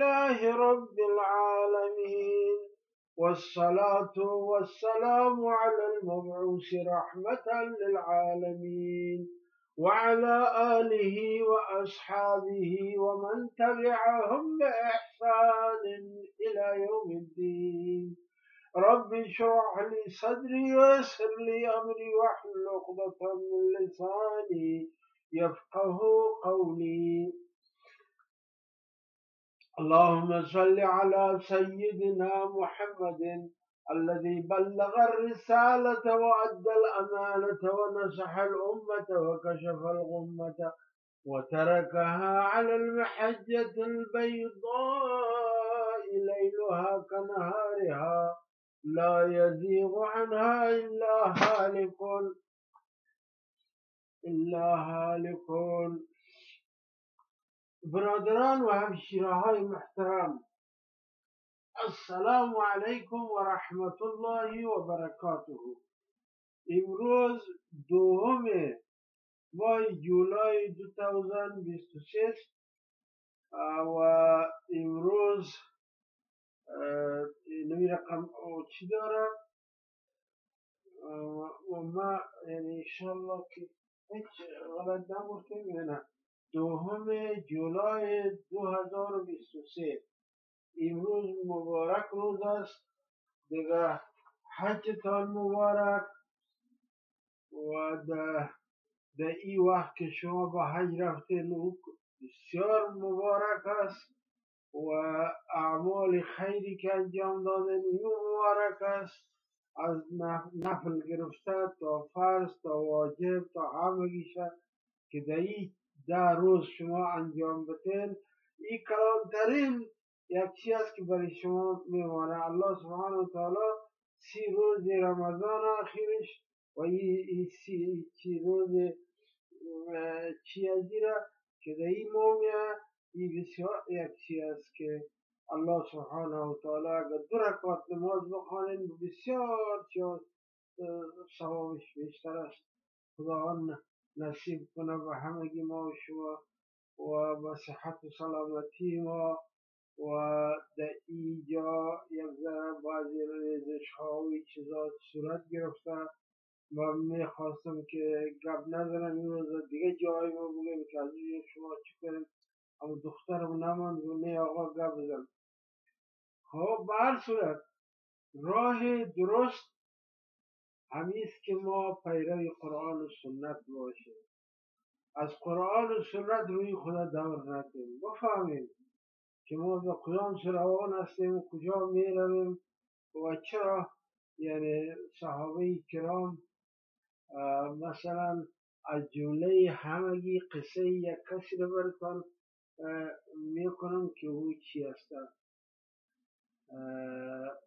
لله رب العالمين والصلاة والسلام على المبعوث رحمة للعالمين وعلى آله وأصحابه ومن تبعهم بإحسان إلى يوم الدين. رب اشرح لي صدري ويسر لي أمري واحلل عقدة من لساني يفقه قولي. اللهم صل على سيدنا محمد الذي بلغ الرسالة وأدى الأمانة ونصح الأمة وكشف الغمة وتركها على المحجة البيضاء ليلها كنهارها لا يزيغ عنها إلا هالك إلا هالك. برادران و همشیره محترم. السلام علیکم و رحمت الله و برکاته. امروز دوم ماه جولای 2023 و امروز نمی رقم چی داره؟ و ما یعنی انشالله که هیچ غلط یا نه؟ دوم جولای 2023 امروز مبارک روز است. دیگه حجتان مبارک. و در این وقت که شما به حج رفتین بسیار مبارک است. و اعمال خیری که انجام دادن این مبارک است. از نفل گرفته تا فرض تا واجب تا همگیشه که در این ده روز شما انجام بتین این کلانترین یک چیز است که برای شما میمانه. الله سبحانه و تعالی سی روز رمضان آخرش و این سی, سی روز چی را که در این مومیه این بسیار یک چیز است که الله سبحانه و تعالی اگر دو رکعت نماز بخوانین بسیار چیز ثوابش بیشتر است. خداوند نصیب کنه به همگی ما و شما و به صحت و سلامتی ما و در اینجا یک ذره بعضی ریزش ها و چیزا صورت گرفته و می‌خواستم که گپ نزنم این روز دیگه جایی ما بگیم که از شما چی کنیم؟ اما دخترم نماند و نه آقا گپ بزن. خب به هر صورت راه درست همیست که ما پیرو قرآن و سنت باشیم از قرآن و سنت روی خدا دور نکنیم. بفهمیم که ما به کدام سروان هستیم و کجا می رویم و چرا یعنی صحابه کرام مثلا از جمله همگی قصه یک کسی رو برتان می‌کنم که او چی هست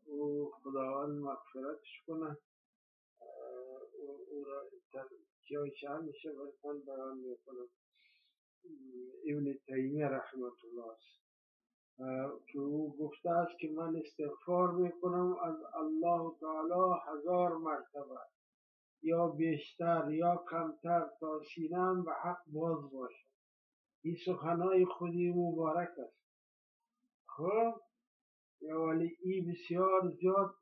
او خداوند مغفرتش کنه. او را جایش همیشه برتان بیان می‌کنم. ابن تیمیه رحمت الله است که او گفته است که من استغفار می‌کنم از الله تعالی هزار مرتبه. یا بیشتر یا کمتر تا سینم به حق باز باشد این سخنهای خودی مبارک است. خب؟ ولی این بسیار زیاد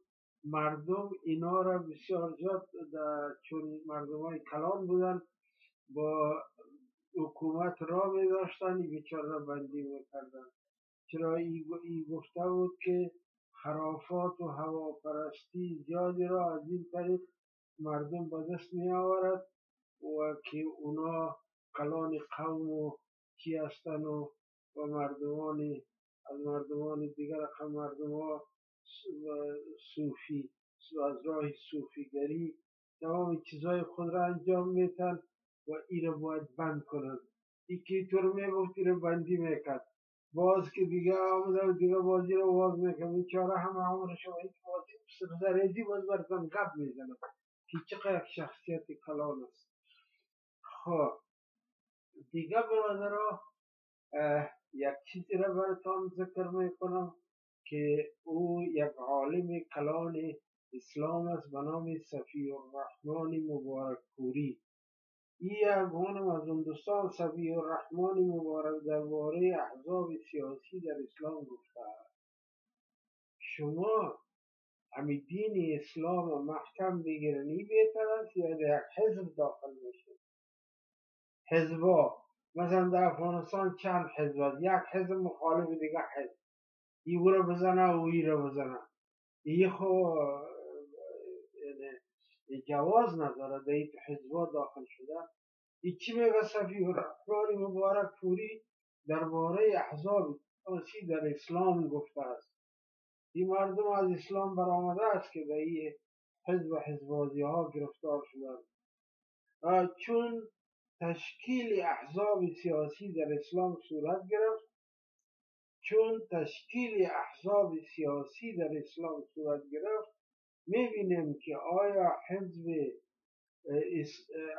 مردم اینا را بسیار زیاد چون مردم های کلان بودن با حکومت را می داشتن بیچاره بندی می‌کردن. چرا ای گفته بود که خرافات و هواپرستی زیادی را از این طریق مردم به دست می آورد و که اونا کلان قوم و چی هستن و و مردمان از مردمان دیگر رقم مردم ها صوفی از راه صوفیگری تمام چیزهای خود را انجام میتن و این را باید بند کنند ای که طور می‌گفت را بندی می‌کرد. باز که دیگه آمده و دیگه بازی رو باز می‌کنم این چاره همه عمر شما هیچ بازی باز برتن گپ می‌زنم که چقدر یک شخصیت کلان است. خب دیگه برادرها یک چیزی را براتان ذکر می‌کنم. که او یک عالم کلان اسلام است به نام صفی الرحمن مبارک پوری. این افغانم از هندوستان صفی الرحمن مبارک درباره احزاب سیاسی در اسلام گفته شما همین دین اسلام محکم بگیرنی بهتر است یا در حزب داخل میشه؟ حزبا مثلا در افغانستان چند حزب است؟ یک حزب مخالف دیگه حزب. او رو بزنه و ای خو جواز نداره. در این حزبا داخل شده. ای چی میگه صفی الرحمن مبارک پوری درباره احزاب سیاسی در اسلام گفته است. این مردم از اسلام برآمده است که به این حزب و حزبازی ها گرفتار شدند چون تشکیل احزاب سیاسی در اسلام صورت گرفت چون تشکیل احزاب سیاسی در اسلام صورت گرفت می‌بینیم که آیا حزب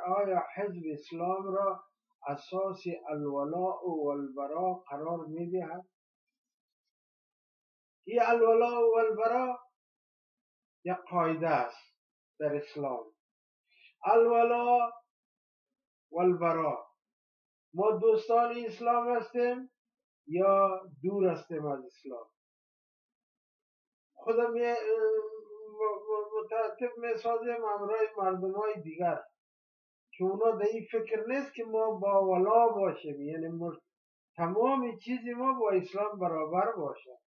آیا حزب اسلام را اساس الولاء و البراء قرار می‌دهد؟ این الولاء و البراء یک قاعده است در اسلام. الولاء و البراء ما دوستان اسلام هستیم. یا دور هستیم از اسلام خودم متعتب می سازیم امرای مردم های دیگر که اونا در این فکر نیست که ما با ولا باشیم. یعنی تمام چیزی ما با اسلام برابر باشه.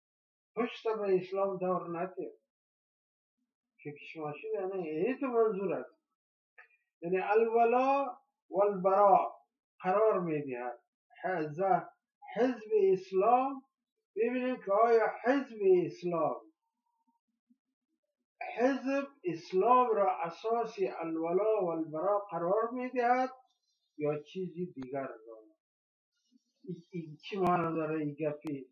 پشت به اسلام دور نتیم. شما شده یعنی این تو منظور است یعنی الولا والبراء قرار می‌دهد. حزب اسلام. ببینیم که آیا حزب اسلام حزب اسلام را اساس الولا و البرا قرار می‌دهد یا چیزی دیگر را؟ این چی معنی داره؟ این گفی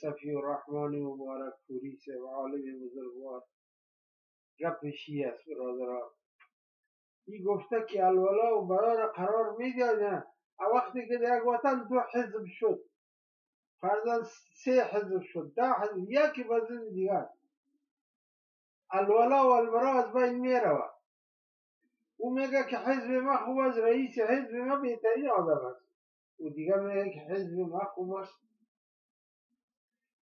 صفی الرحمن مبارک پوری و عالم بزرگوار. گپ شیعه است برادران. این گفته که الولا و برا را قرار می‌دهد وقتی که در یک وطن دو حزب شد فرضاً سه حزب شد ده حزب یکی بزن دیگر الولا و البرا از بین می رود او میگه که حزب ما خوب از رئیس حزب ما بهترین آدم است او دیگر میگه که حزب ما خوب است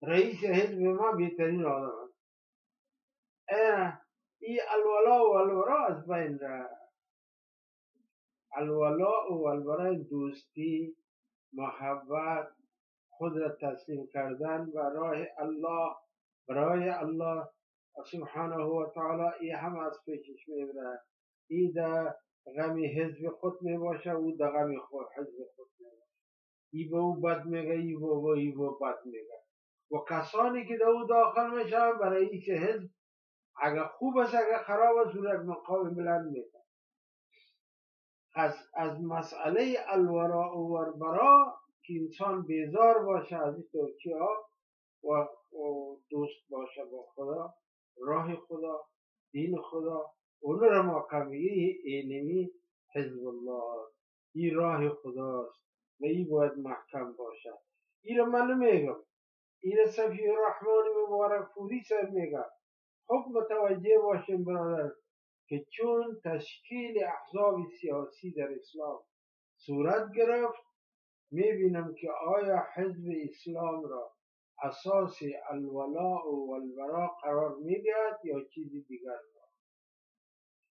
رئیس حزب ما بهترین آدم است این الولا و البرا از بین رود الولا و البرا دوستی محبت خود را تسلیم کردن برای الله. برای الله سبحانه و تعالی ای هم از پیشش می‌بره ای در غم حزب خود می باشه او در غم خود حزب خود می باشه ای به او بد میگه ای به او به بد میگه. و کسانی که در او داخل میشن برای ای که حزب اگر خوب است اگر خراب است او مقام ملل میده از, از مسئله الورا و البرا که انسان بیزار باشه از این ها و دوست باشه با خدا راه خدا دین خدا اون را ما قویه اینمی حزب الله این راه خداست و این باید محکم باشه. این را من نمیگم. این صفی الرحمن مبارک فوری سر میگم خب متوجه باشیم برادر. که چون تشکیل احزاب سیاسی در اسلام صورت گرفت می‌بینم که آیا حزب اسلام را اساس الولاء و البراء قرار می‌دهد یا چیزی دیگر را؟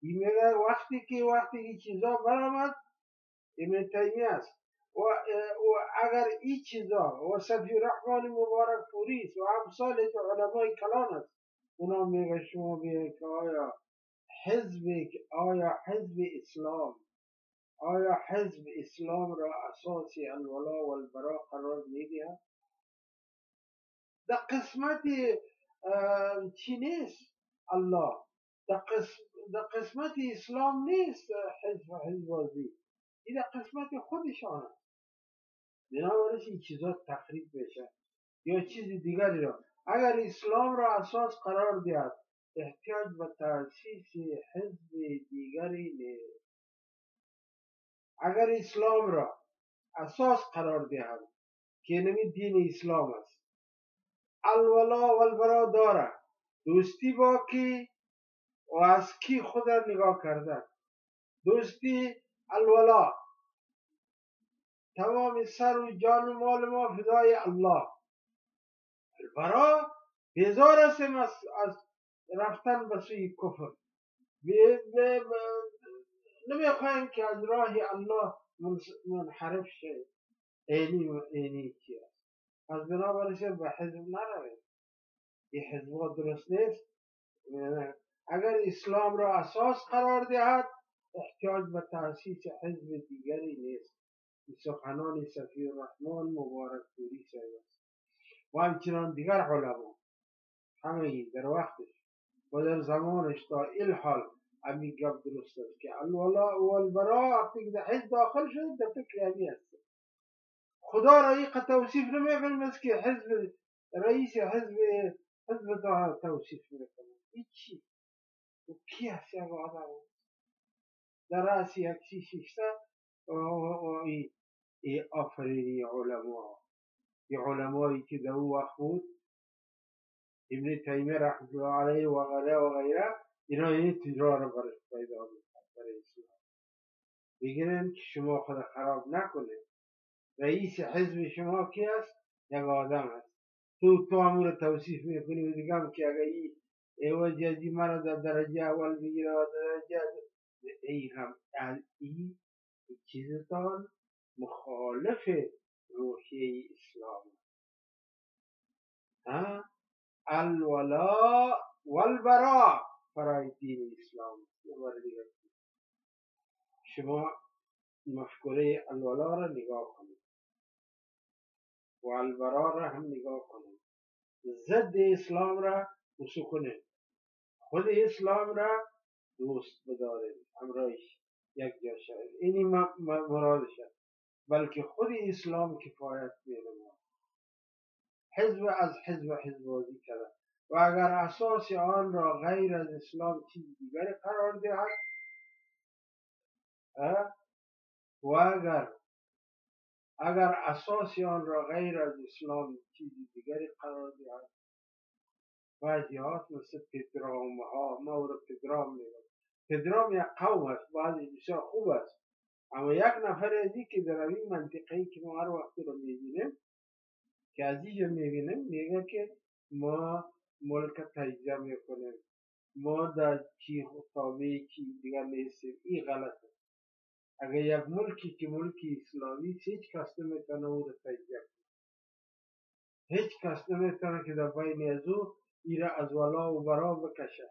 این وقتی که وقتی که چیزا برآمد ابن تیمیه است. و, اگر این چیزا و صفی رحمان مبارک فوریس و امثال علمای کلان است اونا میگه شما بیه که آیا حزب آیا حزب اسلام آیا حزب اسلام را أساس الولا و البرا قرار میدهد؟ در قسمت چی نیست؟ الله. در قسمت اسلام نیست حزب حزب بازی این در قسمت خودشان است بنابراین این چیزا تخریب بشه یا چیز دیگری را. اگر اسلام را أساس قرار دهد احتیاج به تأسیس حزب دیگری نیست. اگر اسلام را اساس قرار دهد که نمی دین اسلام است. الولا و البرا داره دوستی با کی و از کی خود را نگاه کرده؟ دوستی الولا. تمام سر و جان و مال ما فدای الله. البرا بیزار هستیم از, رفتن به سوی کفر نمی‌خوایم که از راه الله منحرف شد اینی و اینی چی است؟ از بنابراین به حزب نروید. این حزب درست نیست. اگر اسلام را اساس قرار دهد احتیاج به تاسیس حزب دیگری نیست. سخنان صفی الرحمن مبارک پوری است و همچنان دیگر علما. همه در وقتش. و در زمانش تا الحال همین گپ درست است که الولا و البرا وقتی که در حزب داخل شد در فکر همی است. خدا را این توصیف نمیکنیم است که حزب رئیس حزب حزب دا توصیف میکنیم این چی و کی هست یک آدم؟ در رأس یک سی شیشته ای آفرینی علما. ای علمایی که در أو وقت بود ابن تیمیه رحمت الله علیه و غیره و غیره اینا این تجرار برش پیدا می‌کنه برای اسلام. که شما خود خراب نکنه رئیس حزب شما کی است یک آدم است تو تو امور توصیف می‌کنی و دیگه هم که اگر این ایوج جدی مرا در درجه اول بگیره و درجه ای هم این چیزتان مخالف روحیه اسلام. ها؟ الولا والبراء برای دین اسلام. شما مفکوره الولا را نگاه کنید. و البرا را هم نگاه کنید. ضد اسلام را وسو کنید. خود اسلام را دوست بدارید. همراهش یک جا شد اینی مرادش بلکه خود اسلام کفایت می‌کنه حزب از حزب حزب بازی کرد و اگر اساس آن را غیر از اسلام چیز دیگری قرار دهد و اگر اگر اساس آن را غیر از اسلام چیز دیگری قرار دهد بعضیات مثل پدرام ها ما را پدرام میگم پدرام یک قوم است بعضی بسیار خوب است. اما یک نفر ازی که در این منطقه که ما هر وقت رو می‌بینیم که از اینجا می‌بینیم میگه که ما ملک تجزیه می‌کنیم. ما در چی تابع چی دیگر نیستیم این غلطه. اگر یک ملکی که ملکی اسلامی هیچ کس نمی‌تونه او رو تجزیه کنه. هیچ کس نمی‌تونه که در بین از او از ولا و برا بکشه.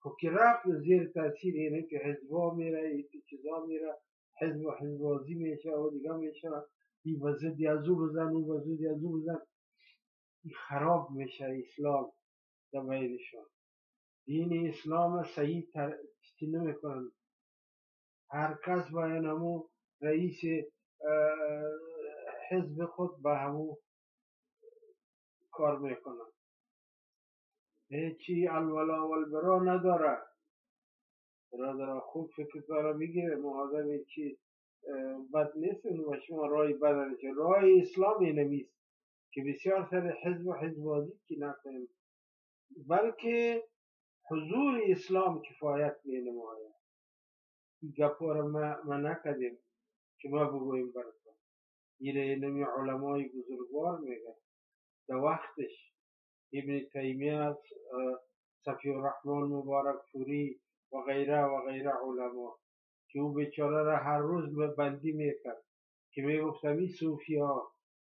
خب که رفت زیر تاثیر اینه که حزبا میره این چیزا میره حزب و حزبازی میشه و دیگه میشه. این از او بزن اون وزدی از او بزن. این خراب میشه اسلام در بینشان دین اسلام صحیح تر چی نمی‌کنن هر کس باید همو رئیس حزب خود به همو کار می‌کنن هیچی الولا و البرا نداره. برادر خوب فکر را بگیره مهاجم چی بد نیست و شما رای بد نیست رای اسلامی نمیست که بسیار سر حزب و حزبازی که نکنیم بلکه حضور اسلام کفایت می نماید. گپا را ما, ما نکدیم که ما بگویم براتون این نمی علمای بزرگوار میگه در وقتش ابن تیمیه صفی الرحمن مبارک فوری و غیره و غیره علما. که او بیچاره را هر روز به بندی می‌کرد. که می‌گفت همی صوفی ها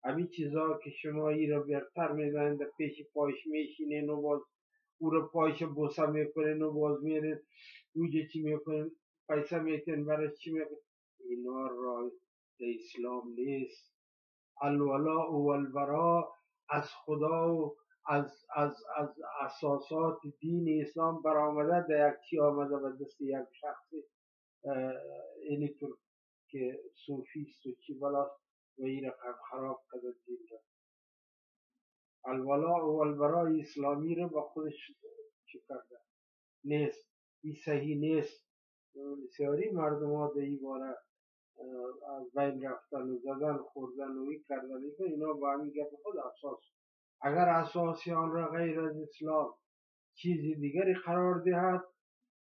همی چیزا که شما ای را برتر میدن در پیش پایش میشینین و باز او را پایش بوسه می‌کنین و باز میرین اوجه چی می‌کنین پیسه میتین برای چی می‌کنین اینا را اسلام نیست. الولا و البرا از خدا و از, از, از اساسات دین اسلام برآمده در یک چی آمده به دست یک شخصی اینی طور که صوفیست و چی بلاست و این خراب کرده دین را. الولا و البرای اسلامی رو با خودش چی کرده نیست. این صحیح نیست. بسیاری مردم ها در این باره از بین رفتن و زدن خوردن و این کردن اینا با همین گپ خود اساس. اگر اساسی آن را غیر از اسلام چیزی دیگری قرار دهد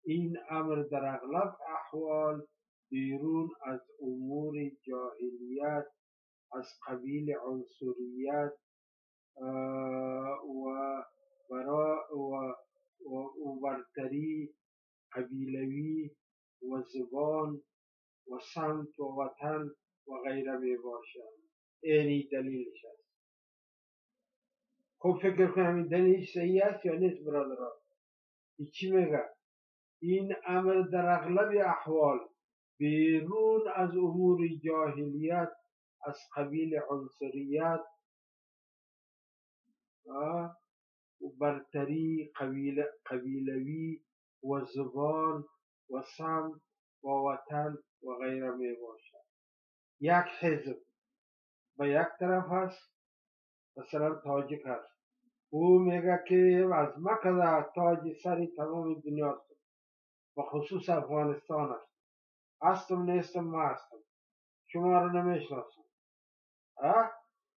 این امر در اغلب احوال بیرون از امور جاهلیت از قبیل عنصریت و برا و, و برتری قبیلوی و زبان و سمت و وطن و غیره می باشد اینی دلیلش است. خوب فکر کنم این دلیلش صحیح است یا نیست برادران؟ چی میگه این امر در اغلب احوال بیرون از امور جاهلیت از قبیل عنصریت و برتری قبیلوی و زبان و سمت و وطن و غیره می باشد. یک حزب به یک طرف هست مثلا تاجک هست. او میگه که از مکه تاج سری تمام دنیا و خصوص افغانستان است. هستم نیستم ما هستم. شما رو نمی‌شناسم.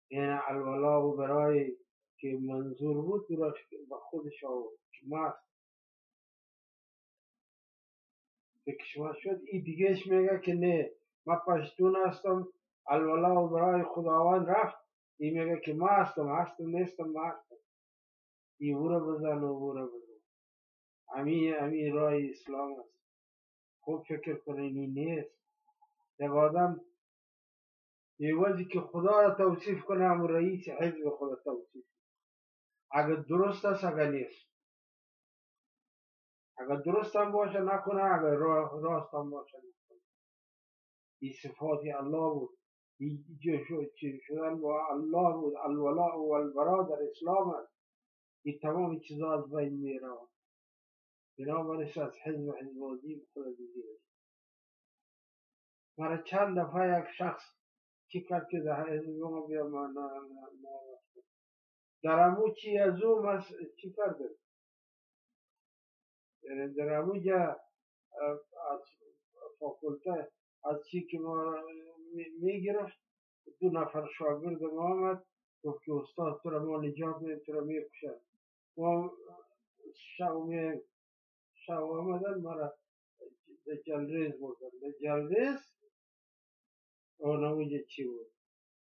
این الولا و برای که منظور بود را به خودش آورد ما هستم شما شد این دیگهش میگه که نه ما پشتون هستم. الولا و برای خداوند رفت. این میگه که ما هستم. هستم نیستم ما هستم. این او بزن و او بزن. امی امی راه اسلام است. خوب فکر کنین این نیست؟ یک آدم ایوازی که خدا را توصیف کنه هم رئیس حزب خدا توصیف اگر درست است اگر نیست. اگر درست هم باشه نکنه. اگر راست هم باشه نکنه. این صفات الله بود. شدن با الله بود. الولاء و البرا در اسلام است. این تمام چیزا از بین میره بنابراینش از حزب حزبازی خود بگیرش مرا چند دفعه یک شخص چی کرد که در حزب ما بیا من در امو چی از او؟ چی کرده یعنی در امو جا از فاکولته از چی که ما می‌گرفت دو نفر شاگرد ما آمد گفت که استاد تو را ما نجات میم تو را می‌کشد ما شب شب آمدن مرا به جلریز بردن. به جلریز؟ اون اونجا چی بود.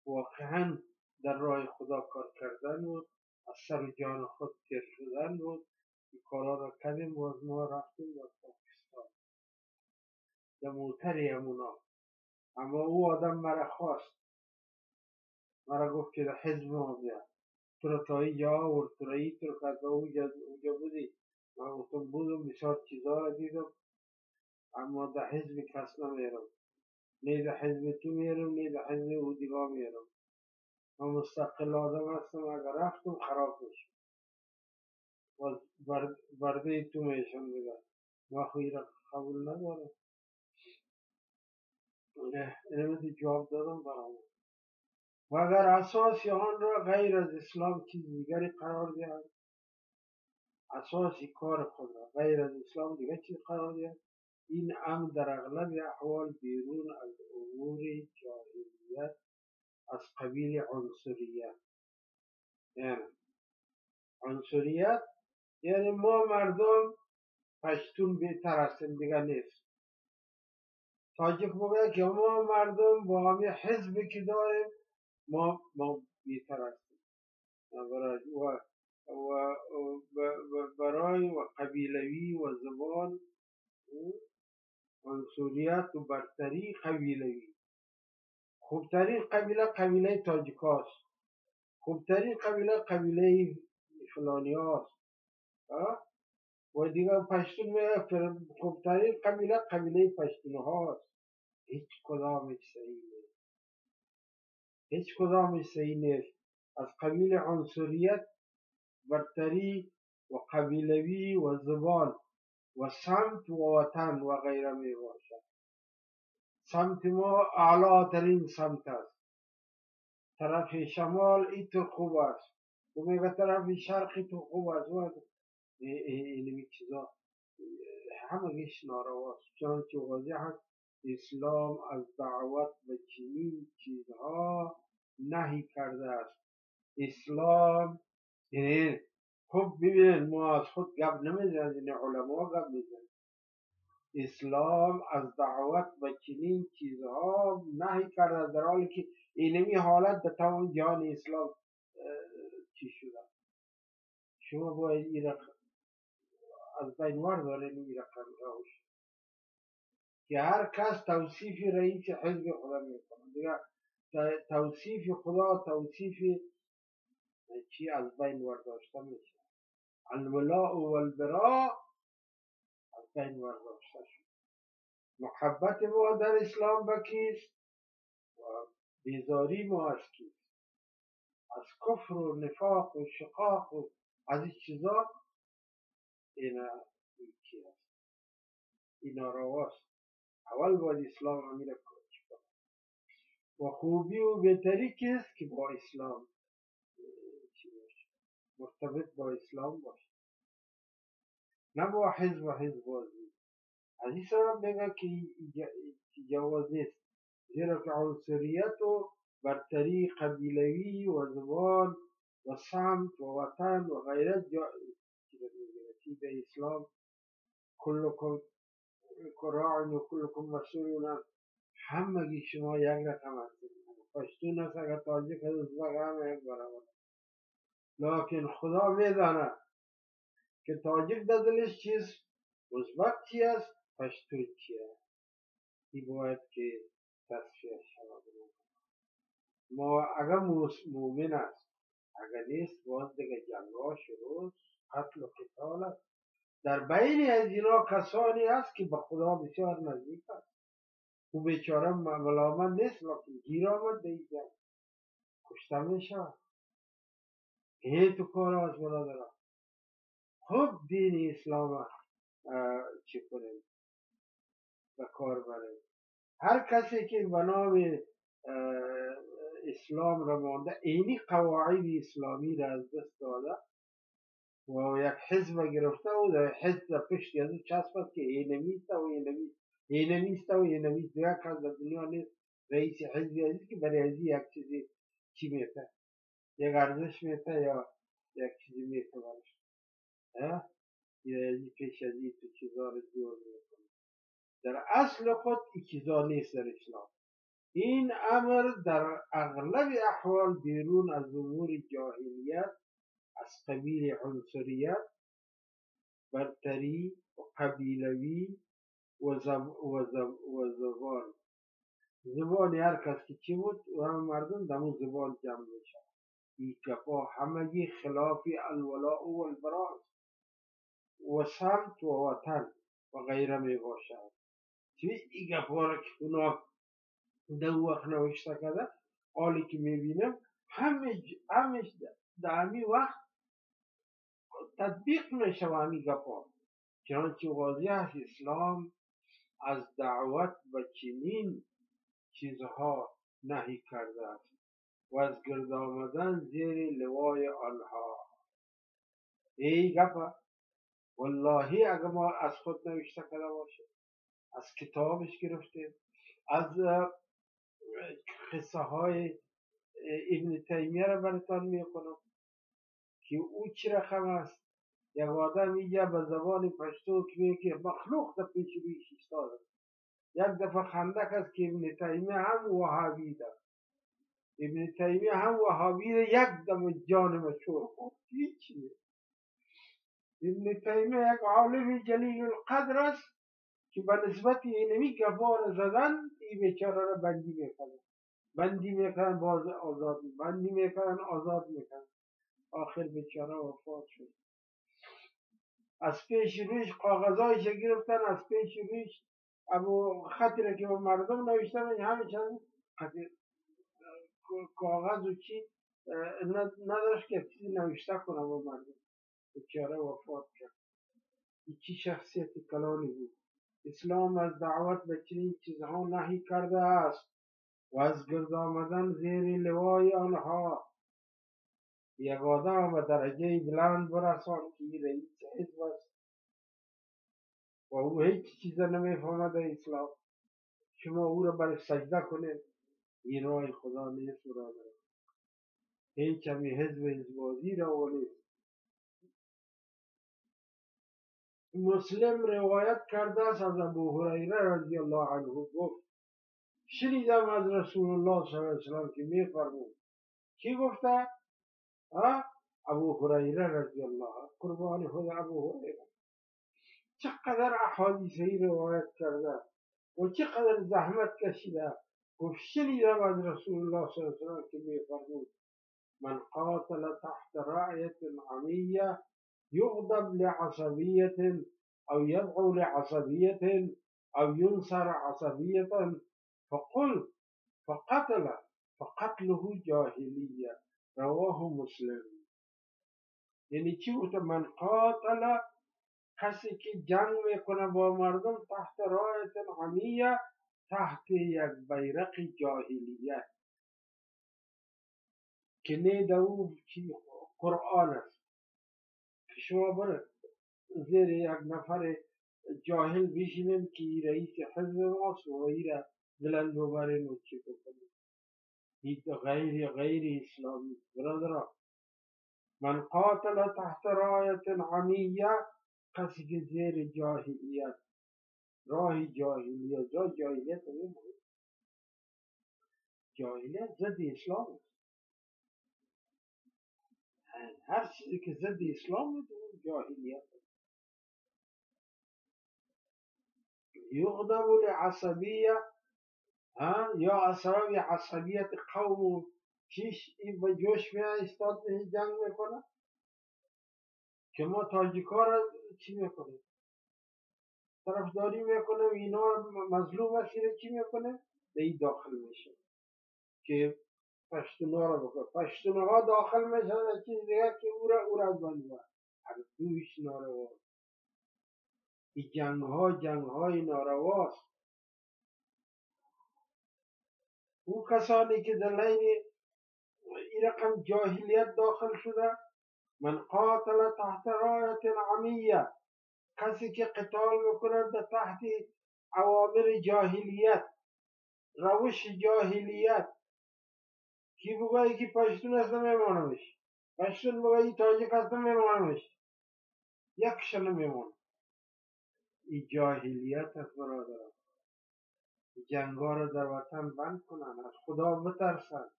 واقعا در راه خدا کار کردن بود. از سر جان خود تیر شدن بود. این کارا را کردیم و از ما رفتیم در پاکستان. در موتری همونا. اما او آدم مرا خواست. مرا گفت که در حزب ما بیا. تو را تا اینجا آورد. تو را این تو کرد اونجا بودی. من گفتم بودم بسیار چیزا را دیدم اما در حزب کس نمیرم نه در حزب تو میرم نه در حزب او دیگاه میرم من مستقل آدم هستم اگر رفتم خراب میشم و برده تو میشم دیگر ما خوی را قبول ندارم. اینو جواب دادم برام. و اگر اساس آن را غیر از اسلام چیز دیگری قرار دهند اساسی کار خود را غیر از اسلام دیگه چیز قرار دهند این امر در اغلب احوال بیرون از امور جاهلیت از قبیل عنصریت. یعنی عنصریت یعنی ما مردم پشتون بهتر هستیم دیگه نیست. تاجیک بگه که ما مردم با همی حزبی که داریم ما ما بهتر هستیم. و برای و قبیلوی و زبان عنصریت و برتری قبیلوی. خوبترین قبیله قبیله تاجیکاست. خوبترین قبیله قبیله فلانی هاست. و دیگه پشتون خوبترین قبیله قبیله پشتون هاست. هیچ کدامش صحیح نیست. هیچ کدامش صحیح نیست. از قبیل عنصریت برتری و قبیلوی و زبان و سمت و وطن و غیره می باشد. سمت ما اعلا ترین سمت است. طرف شمال ایتر خوب است. و میگه طرف شرق تو خوب است. و اینمی چیزا همه گیش نارواست. چنانچه واضح هست اسلام از دعوت به چنین چیزها نهی کرده است. اسلام یعنی خب ببینید ما از خود گپ نمی‌زنیم این علما گپ می‌زنیم اسلام از دعوت به چنین چیزها نهی کرده در حالی که اینمی حالت در تمام جهان اسلام چی شده؟ شما باید این از بین وردارین این رقم روش که هر کس توصیف رئیس حزب خدا می‌کنه دیگه توصیف خدا توصیف چی از بین ورداشته میشه؟ الولاء و البراء از بین ورداشته شد. محبت ما در اسلام بکیست و بیزاری ما از کیست؟ از کفر و نفاق و شقاق و از این چیزا اینا هست. اینا رواست. اول باید اسلام امیر و خوبی و بهتری کیست که با اسلام؟ مرتبط با اسلام باشه. نه با حزب حزب بازی. از این سبب میگه که جواز نیست زیرا که عنصریت و برتری قبیلوی و زبان و سمت و وطن و غیرت به اسلام. کلکم راع و کلکم مسئولون همگی شما یک رقم هستید. پشتون است اگر تاجیک هست همه یک برابر. لکن خدا می‌داند که تاجیک در دلش چیست؟ ازبک چی است پشتون چی است این باید که تصفیه شود؟ ما اگر مومن است اگر نیست باز دیگه جنگا شروع قتل و قتال است. در بین از اینا کسانی است که به خدا بسیار نزدیک است او بیچاره ملامت نیست وقتی گیر آمد به اینجا کشته می شود این تو کار از برادران خود دین اسلام چی کنیم؟ به کار بریم. هر کسی که به نام اسلام را مانده اینی قواعد اسلامی را از دست داده و یک حزب گرفته و در حزب پشت از چسب که اینمیسته و اینمیسته اینمیسته و اینمیسته یک در دنیا نیست. رئیس حزبی عزیز که برای ازی یک چیزی چی میته یک ارزش میته یا یک چیزی میته برش یا ازی پیش از این تو چیزا رو جور می‌کنه. در اصل خود این چیزا نیست در اسلام. این امر در اغلب احوال بیرون از امور جاهلیت از قبیل عنصریت برتری و قبیلوی و, زبان. زبان هر کس که چی بود؟ و همه مردم دمو زبان جمع میشه این گفا همگی خلاف الولاء و البراء و سمت و وطن و غیره می باشد. چی این گفا را که اونا دو وقت نوشته حالی که می‌بینم همه همه در همین وقت تطبیق میشه همین گپا چنانچه واضح است اسلام از دعوت به چنین چیزها نهی کرده است. و از گرد آمدن زیر لوای آنها. ای گپا والله اگر ما از خود نوشته کرده باشه از کتابش گرفتیم از قصه های ابن تیمیه را براتان می‌کنم که او چی رقم است؟ یک آدم اینجا به زبان پشتو که مخلوق در پیش ایستاده. یک دفعه خندق است که ابن تیمیه هم وهابی ده ابن تیمیه هم وهابی ده یک دم جان مشهور خود هیچی. ابن تیمیه یک عالم جلیل القدر است که به نسبت اینمی گفار زدن این بیچاره را بندی می‌کنه. بندی می‌کنن باز آزاد بندی می‌کنن آزاد می‌کنن. آخر بیچاره وفات شد. از پیش رویش کاغذایش گرفتن از پیش رویش ابو خطی را که با مردم نوشتن همه چند کاغذ و چی نداشت که چیزی نوشته کنه با مردم. بیچاره وفات کرد. چی شخصیت کلانی بود. اسلام از دعوت به چنین چیزها نهی کرده است. و از گرد آمدن زیر لوای آنها. یک آدم به درجه بلند برسان که رئیس حزب است. و او هیچ چیز نمی‌فهمد اسلام. شما او را برای سجده کنید. این راه خدا نیست برادر هیچ همی حزب حزبازی و نیست. مسلم روایت کرده است از ابو هریره رضی الله عنه. گفت شنیدم از رسول الله صلی الله علیه وسلم که می فرمود کی گفته؟ ابو هریره رضی الله قربان خود ابو هریره. چقدر احادیثی روایت کرده و چقدر زحمت کشیده شنیدم از رسول الله صلی الله علیه وسلم می فرمود من قاتل تحت رعیت عمیه يغضب لعصبية أو يدعو لعصبية أو ينصر عصبية فقل فقتل فقتله جاهلية. رواه مسلم. یعنی چی بود؟ من قاتل کسی که جنگ میکنه با مردم تحت رایت عمیه تحت یک بیرق جاهلیت که نیده او قرآن است. شما بر زیر یک نفر جاهل بشینن که رئیس حزب ماست و را بلند ببرین و چی غیر غیر اسلامی. برادران من قاتل تحت رایت عمیه که زیر جاهلیت. راه جاهلیت جا جاهلیت جاهلیت ضد اسلام است. هر چیزی که ضد اسلام بود جاهلیت یغضب ها؟ یا اسرار عصبیت قوم چیش این به جوش می استاد جنگ می‌کنه؟ که ما تاجیکا را چی می‌کنه طرفداری می‌کنه و اینا مظلوم است چی می‌کنه؟ به این داخل میشه. که پشتونا رو بکن. پشتونا داخل میشن چیز دیگه که او را او را بنده دویش ناروا. این جنگ ها جنگ های نارواست. او کسانی که در لین این رقم جاهلیت داخل شده من قاتل تحت رایت عمیه. کسی که قتال می‌کند در تحت عوامر جاهلیت روش جاهلیت. کی بگه که پشتون است نمیمانمش پشتون بگه تاجیک است نمیمانمش یک نمیمونه این جاهلیت است برادران جنگا را در وطن بند کنن از خدا بترسن.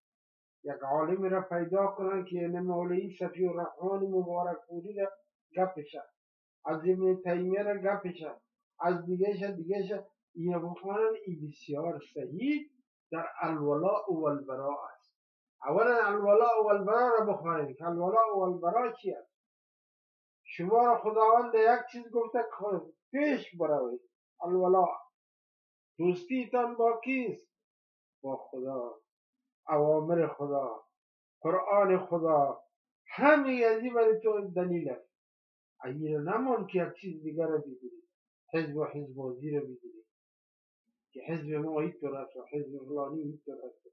یک عالمی را پیدا کنن که این مولوی صفی و مبارک پوری را گپشه از ابن تیمیه را گپشه از دیگه دیگه این بخوانن این بسیار صحیح در الولاء و البراء است. اولا الولاء و البراء را بخوانید. که الولاء و البراء چی است شما را خداوند یک چیز گفته پیش بروید. الولا دوستیتان با کیست؟ با خدا. اوامر خدا. قرآن خدا. همه از این تو دلیل است. اگر نمان که یک چیز دیگر را بگیرید حزب و حزب بازی را بگیرید که حزب ما طور است و حزب فلانی طور است.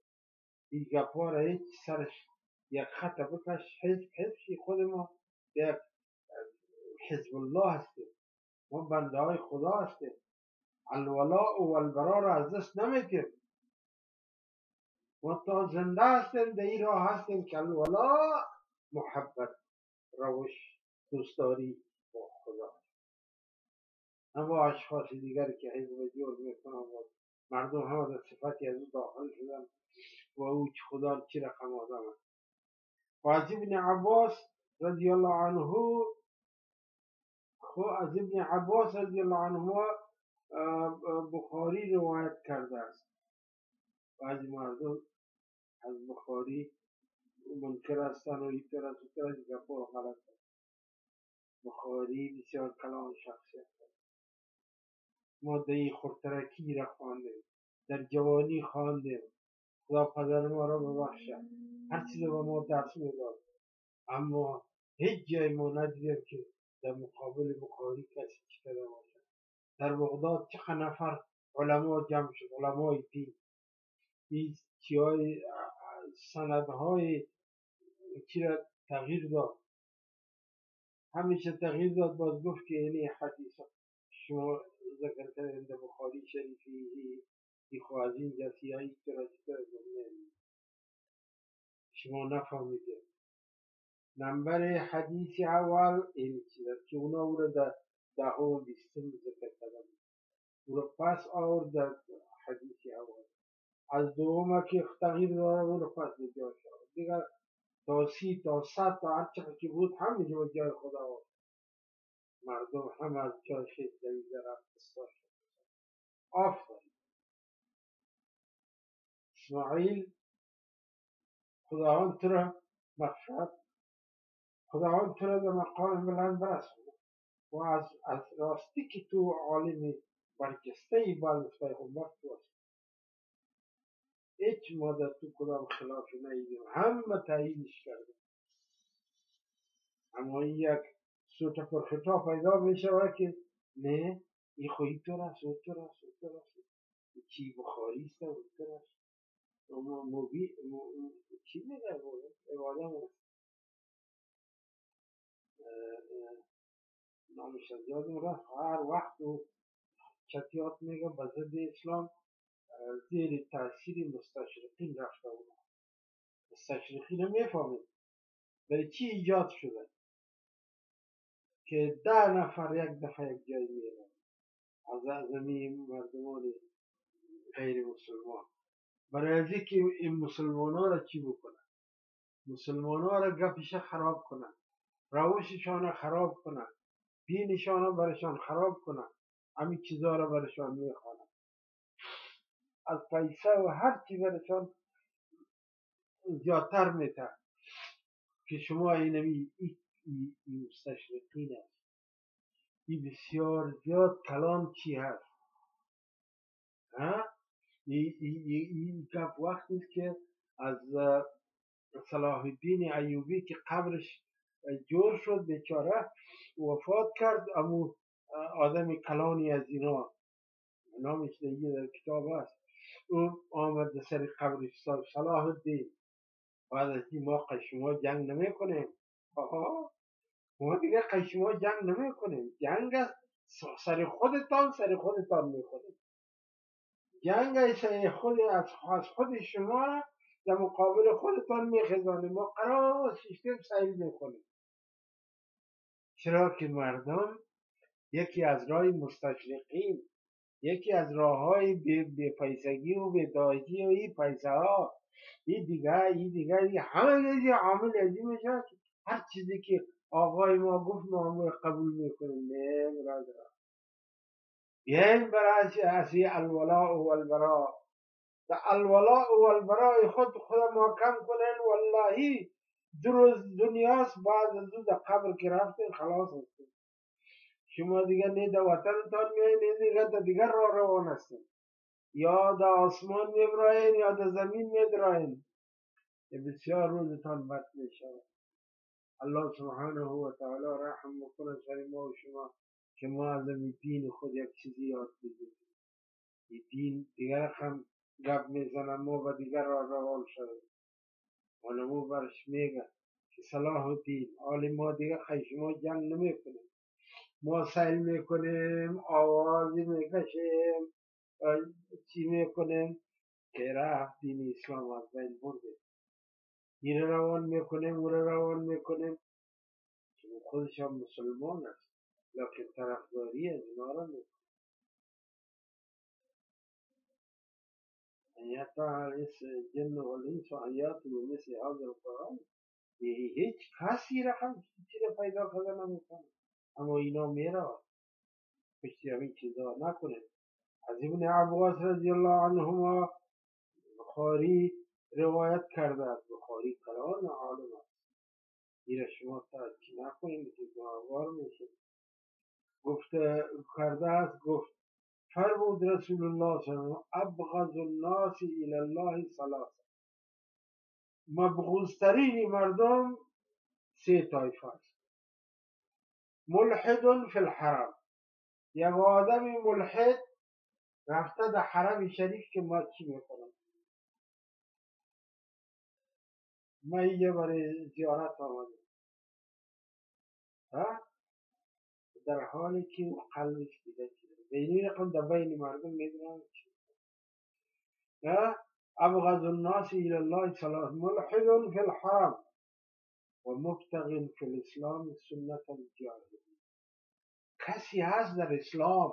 این گپا را هیچ سرش یک خط بکش حزب حزب خود ما یک حزب الله هستیم ما بنده های خدا هستیم الولاء و البرا را از دست نمیتیم ما تا زنده هستیم در این راه هستیم که الولاء محبت روش دوستداری با خدا. با اشخاص دیگر که حزب جور می‌کنن و مردم هم در صفتی از او داخل شدن و او خدا چی رقم آدم است؟ و از ابن عباس رضی الله عنه خو از ابن عباس رضی الله عنهما بخاری روایت کرده است. بعضی مردم از بخاری منکر هستن و طرح و طرح گفا غلط است بخاری بسیار کلام شخصیت است. ما در این خورترکی را خواندیم در جوانی خواندیم خدا پدر ما را ببخشه هر چیز به ما درس می‌داد. اما هیچ جای ما ندیدیم که در مقابل بخاری کسی چی کرده در بغداد چه نفر علما جمع شد علمای دین. این چیهای سندهای چی را تغییر داد؟ همیشه تغییر داد باز گفت که یعنی حدیث شما ذکر کردن در بخاری شریفی ای خواهد این جسی هایی شما نفهمیده نمبر حدیث اول این چیز که اونا او در دهم و بیستم ذکر کردم او رو پس آورد در حدیث اول. از دوم که تغییر داره او رو پس شد دیگر تا سی تا صد تا هر چقدر که بود همه به جای خدا آورد مردم هم از جایش دویده رفت استار شد. آفرین. اسماعیل خداوند تو را مغفرت خداوند تو را در مقام بلند برسونه و از, از راستی که تو عالم برجسته از پیغمبر تو هست هیچ ما در تو کدام خلافی نیدیم همه تاییدش کرده اما این یک سوت پرخطا پیدا می شود که نه این خوی تو است و تو است و تو است. چی بخاری است و تو است. مبی چی میگه؟ عبادت است. نامش از یادم رفت هر وقت و چتیات میگه به ضد اسلام زیر تاثیر مستشرقین رفته بود مستشرقین می‌فهمید برای چی ایجاد شده؟ که ده نفر یک دفعه یک جای میرن از زمین مردمان غیر مسلمان. برای از که این مسلمان ها را چی بکنن؟ مسلمان ها را گپش خراب کنن. روششان را خراب کنن. دینشان را برشان خراب کنن. همین چیزها را برشان می‌خوانن از پیسه و هر چی برشان زیادتر میتر که شما این ای, ای, ای مستشرقین است این بسیار زیاد کلام چی هست؟ ها؟ این گپ وقتی که از صلاح الدین ایوبی که قبرش جور شد بیچاره وفات کرد. اما آدم کلانی از اینا. نامش در کتاب است او آمد سر قبرش صلاح الدین. بعد از این ما قشما جنگ نمی کنیم ما دیگه قشما جنگ نمی کنیم جنگ سر خودتان سر خودتان می کنیم جنگ سر خود از خود شما را در مقابل خودتان میخزانیم. ما قرار سیستم سعیل می‌کنیم. چرا که مردم یکی از راه مستشرقین یکی از راه های به پیسگی و به دایجی و این پیسه ها این دیگه این دیگه این همه دیگه عامل ازی میشه. هر چیزی که آقای ما گفت ما قبول می‌کنیم. نه برادر. بیاین برای اسی الولاء و البراء الولاء و البراء خود خود محکم کنین والله دو روز دنیاست. بعد از در قبر که خلاص شما دیگه نه در وطنتان میایین نه دیگه در دیگر را روان هستین. یا در آسمان میبراین یا در زمین میدراین بسیار روزتان بد می‌شود الله سبحانه و تعالی رحم بکنه سر ما و شما که ما از دین خود یک چیزی یاد بگیریم. دین دیگر هم گپ می‌زنم ما و دیگر را روان شده علمو برش میگه که صلاح الدین آل ما دیگه خشما جنگ نمی‌کنیم ما سیل می‌کنیم آوازی می‌کشیم چی می‌کنیم؟ که رفت دین اسلام از بین برده. این روان می‌کنیم او روان می‌کنیم. که خودش هم مسلمان است. لكن طرفداری از اینا را می‌کنه. آیات جن و الانس و آیات و مثل هذا القرآن هیچ کسی را هم را پیدا کرده نمی‌کنه. اما اینا میرا. پشتی همین چیزا نکنه. از ابن عباس رضی الله عنهما بخاری روایت کرده است. بخاری کلان عالم است. این شما تحقی نکنید که گناهوار میشید گفت کرده است گفت فرمود رسول الله صلی الله ابغض الناس الى الله ثلاثه. مبغوزترین مردم سه طایفه است. ملحد فی الحرم. یک آدم ملحد رفته در حرم شریف که ما چی می‌کنم ما یه برای زیارت آمدیم. در حالی که قلبش دیده شده. بینی رقم در بین مردم می‌دونن ابغض الناس الى الله صلاة ملحد في الحرم. ومبتغ في الاسلام سنة الجاهلية کسی هست در اسلام؟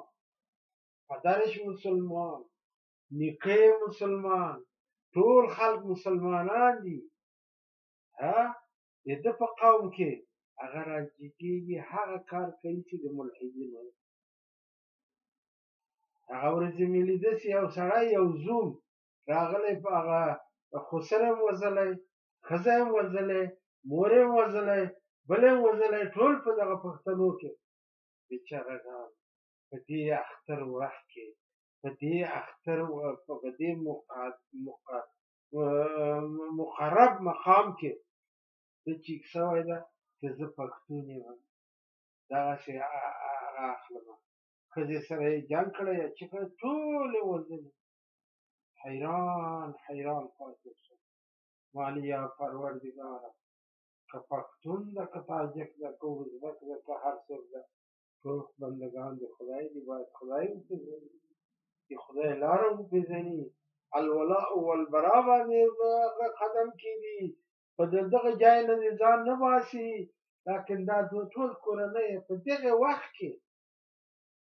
پدرش مسلمان نیکه مسلمان ټول خلق مسلمانان دي ها د ده په قوم کې هغه راجګېږي هغه کار کوي چې د ملحدینو هغه ورځې مې لیده چې یو سړی یو زوم. راغلی په هغه خسر هم وځلی ښځه هم وځلی مور هم وځلی بل هم وځلی ټول په دغه پښتنو کې. بیچارهګان په دې اختر وخت کې په دې اختر په دې مقرب مقام کې. د چیک شوی ده؟ چې زه پښتون یم دغسې هغه اخلم ښځې سره یې جنګ کړی یا چې کړی ټولې وژلې حیران حیران پاتې شو مالې یا پروردګاره که پښتون ده که تاجک ده که ازبک ده که هر څوک ده ټول بندگان د خدای دي باید خدای وپېژني د خدای لاره وپېژني الولاء والبرا باندې قدم کېږي په دغه ځای نه ځان نه باسي لکن دا ټول کورنۍ په دغه وخت کې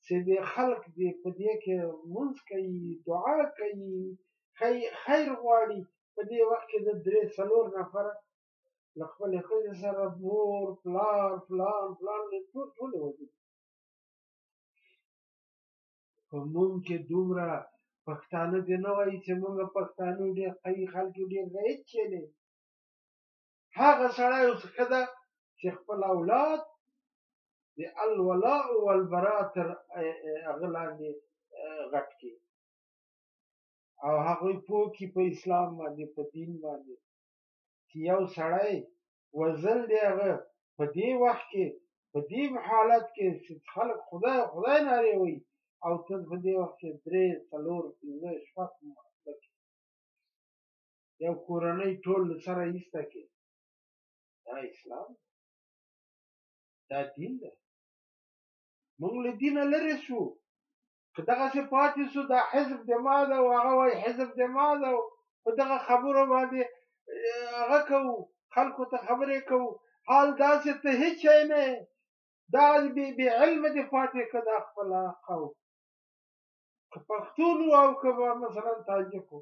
چې د خلق دی په دې کې مونږ کوي دعا کوي خیر غواړي په دې وخت کې د درې څلور نفر له خپلې ښځې سره مور پلار پلان پلان ټول ټول وځي په مونږ کې دومره پښتانه دې نه وایي چې مونږ پښتانه ډېر قوي خلک ډېر شی دی هغه سړی اوس ښه ده چې خپل اولاد د الولاء والبراء تر هغه لاندې غټ کړي. او هغوی پوه کړي په اسلام باندې په دین باندې چې یو سړی وزل دی هغه په دې وخت کې په دې حالت کې چې خلک خدای خدای نارې وایي او ته په دې وخت کې درې څلور پنځه شپږ یو کورنۍ ټول سره ایسته کې. دا اسلام دا دین دی. موږ له دینه لرې شو. که دغسې پاتې شو دا حزب د ما ده او هغه وایي حزب د ما ده په دغه خبرو باندې هغه کوو خلکو ته خبرې کوو. حال داسې ته هیڅ شی نه دا بې علمه دې پاتې که دا خپل قوم که پښتون او که مثلا تاجک وو.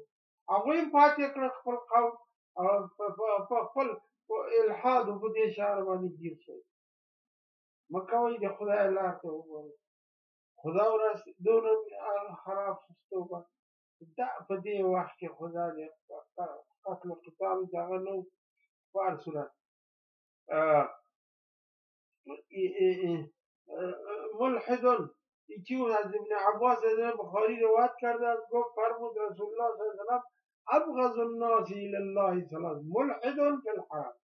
هغوی هم پاتې کړه خپل قوم په خپل الحاد په دې شعر باندې ګیر شوی. مه کوئ د خدای لار ته وګورئ. خدا ورځ دونه خراب سیستم دا په دې وخت کې خدا دې قتل قتال دغه نو په هر صورت ملحد چیو از ابن عباس از بخاری روایت کرده است گفت فرمود رسول الله صلی الله علیه وسلم ابغض الناس إلى الله ثلاث ملحد فی الحرام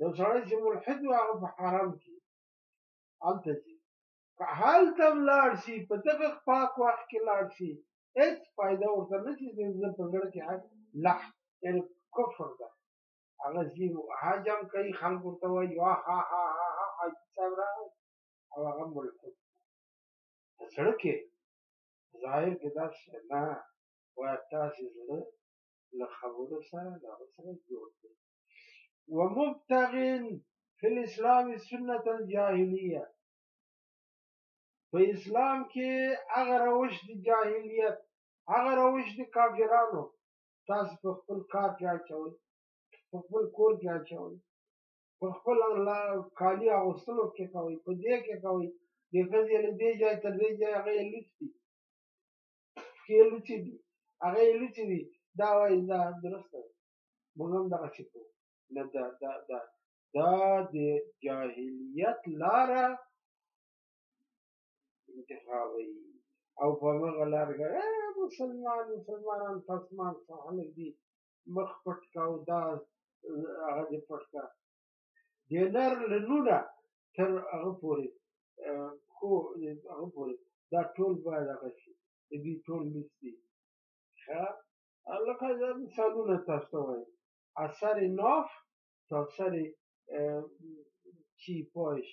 یو سړی چې ملحد و هغه په حرام کې. هلته ځي. که هلته هم لاړ شي په دغه پاک وخت کې لاړ شي هېڅ فایده ورته نه شي د په زړه کې یعنې کفر ده. هغه ځي حج هم کوي خلک ورته وایي ها ها ها ها ها حاجي صاحب راغی. او هغه ملحد زړه کې ظاهر کې داسې نه باید تاسې زړه له خبرو سره له هغه سره جوړ کړئ ومبتغ فی الاسلام سنت الجاهلیه. په اسلام کې هغه روش د جاهلیت هغه روش د کافرانو تاسو په خپل کار کې اچوئ په خپل کور کې اچوئ په خپل کالی اغوستلو کې کوئ په دې کې کوئ. د ښځې له دې ځای تر دې ځای هغه یې لوڅ دي. پښې یې لوڅې دي. هغه یې لوڅې دي. دا وایي دا درسته ده. موږ هم دغسې کوو. نه دا دا دا دا د جاهلیت لاره انتخابوي او په هغه لار کې مسلمان مسلمانان پسمان خلک دي؟ مخ پټ کاو دا هغه دې پټ کا د نر له نونه تر هغه پورې خو هغه پورې دا ټول باید هغه شي. دې ټول لیست دي ښه لکه مثالونه تاسو ته وایم. اثر ناف تا اثر چی پاش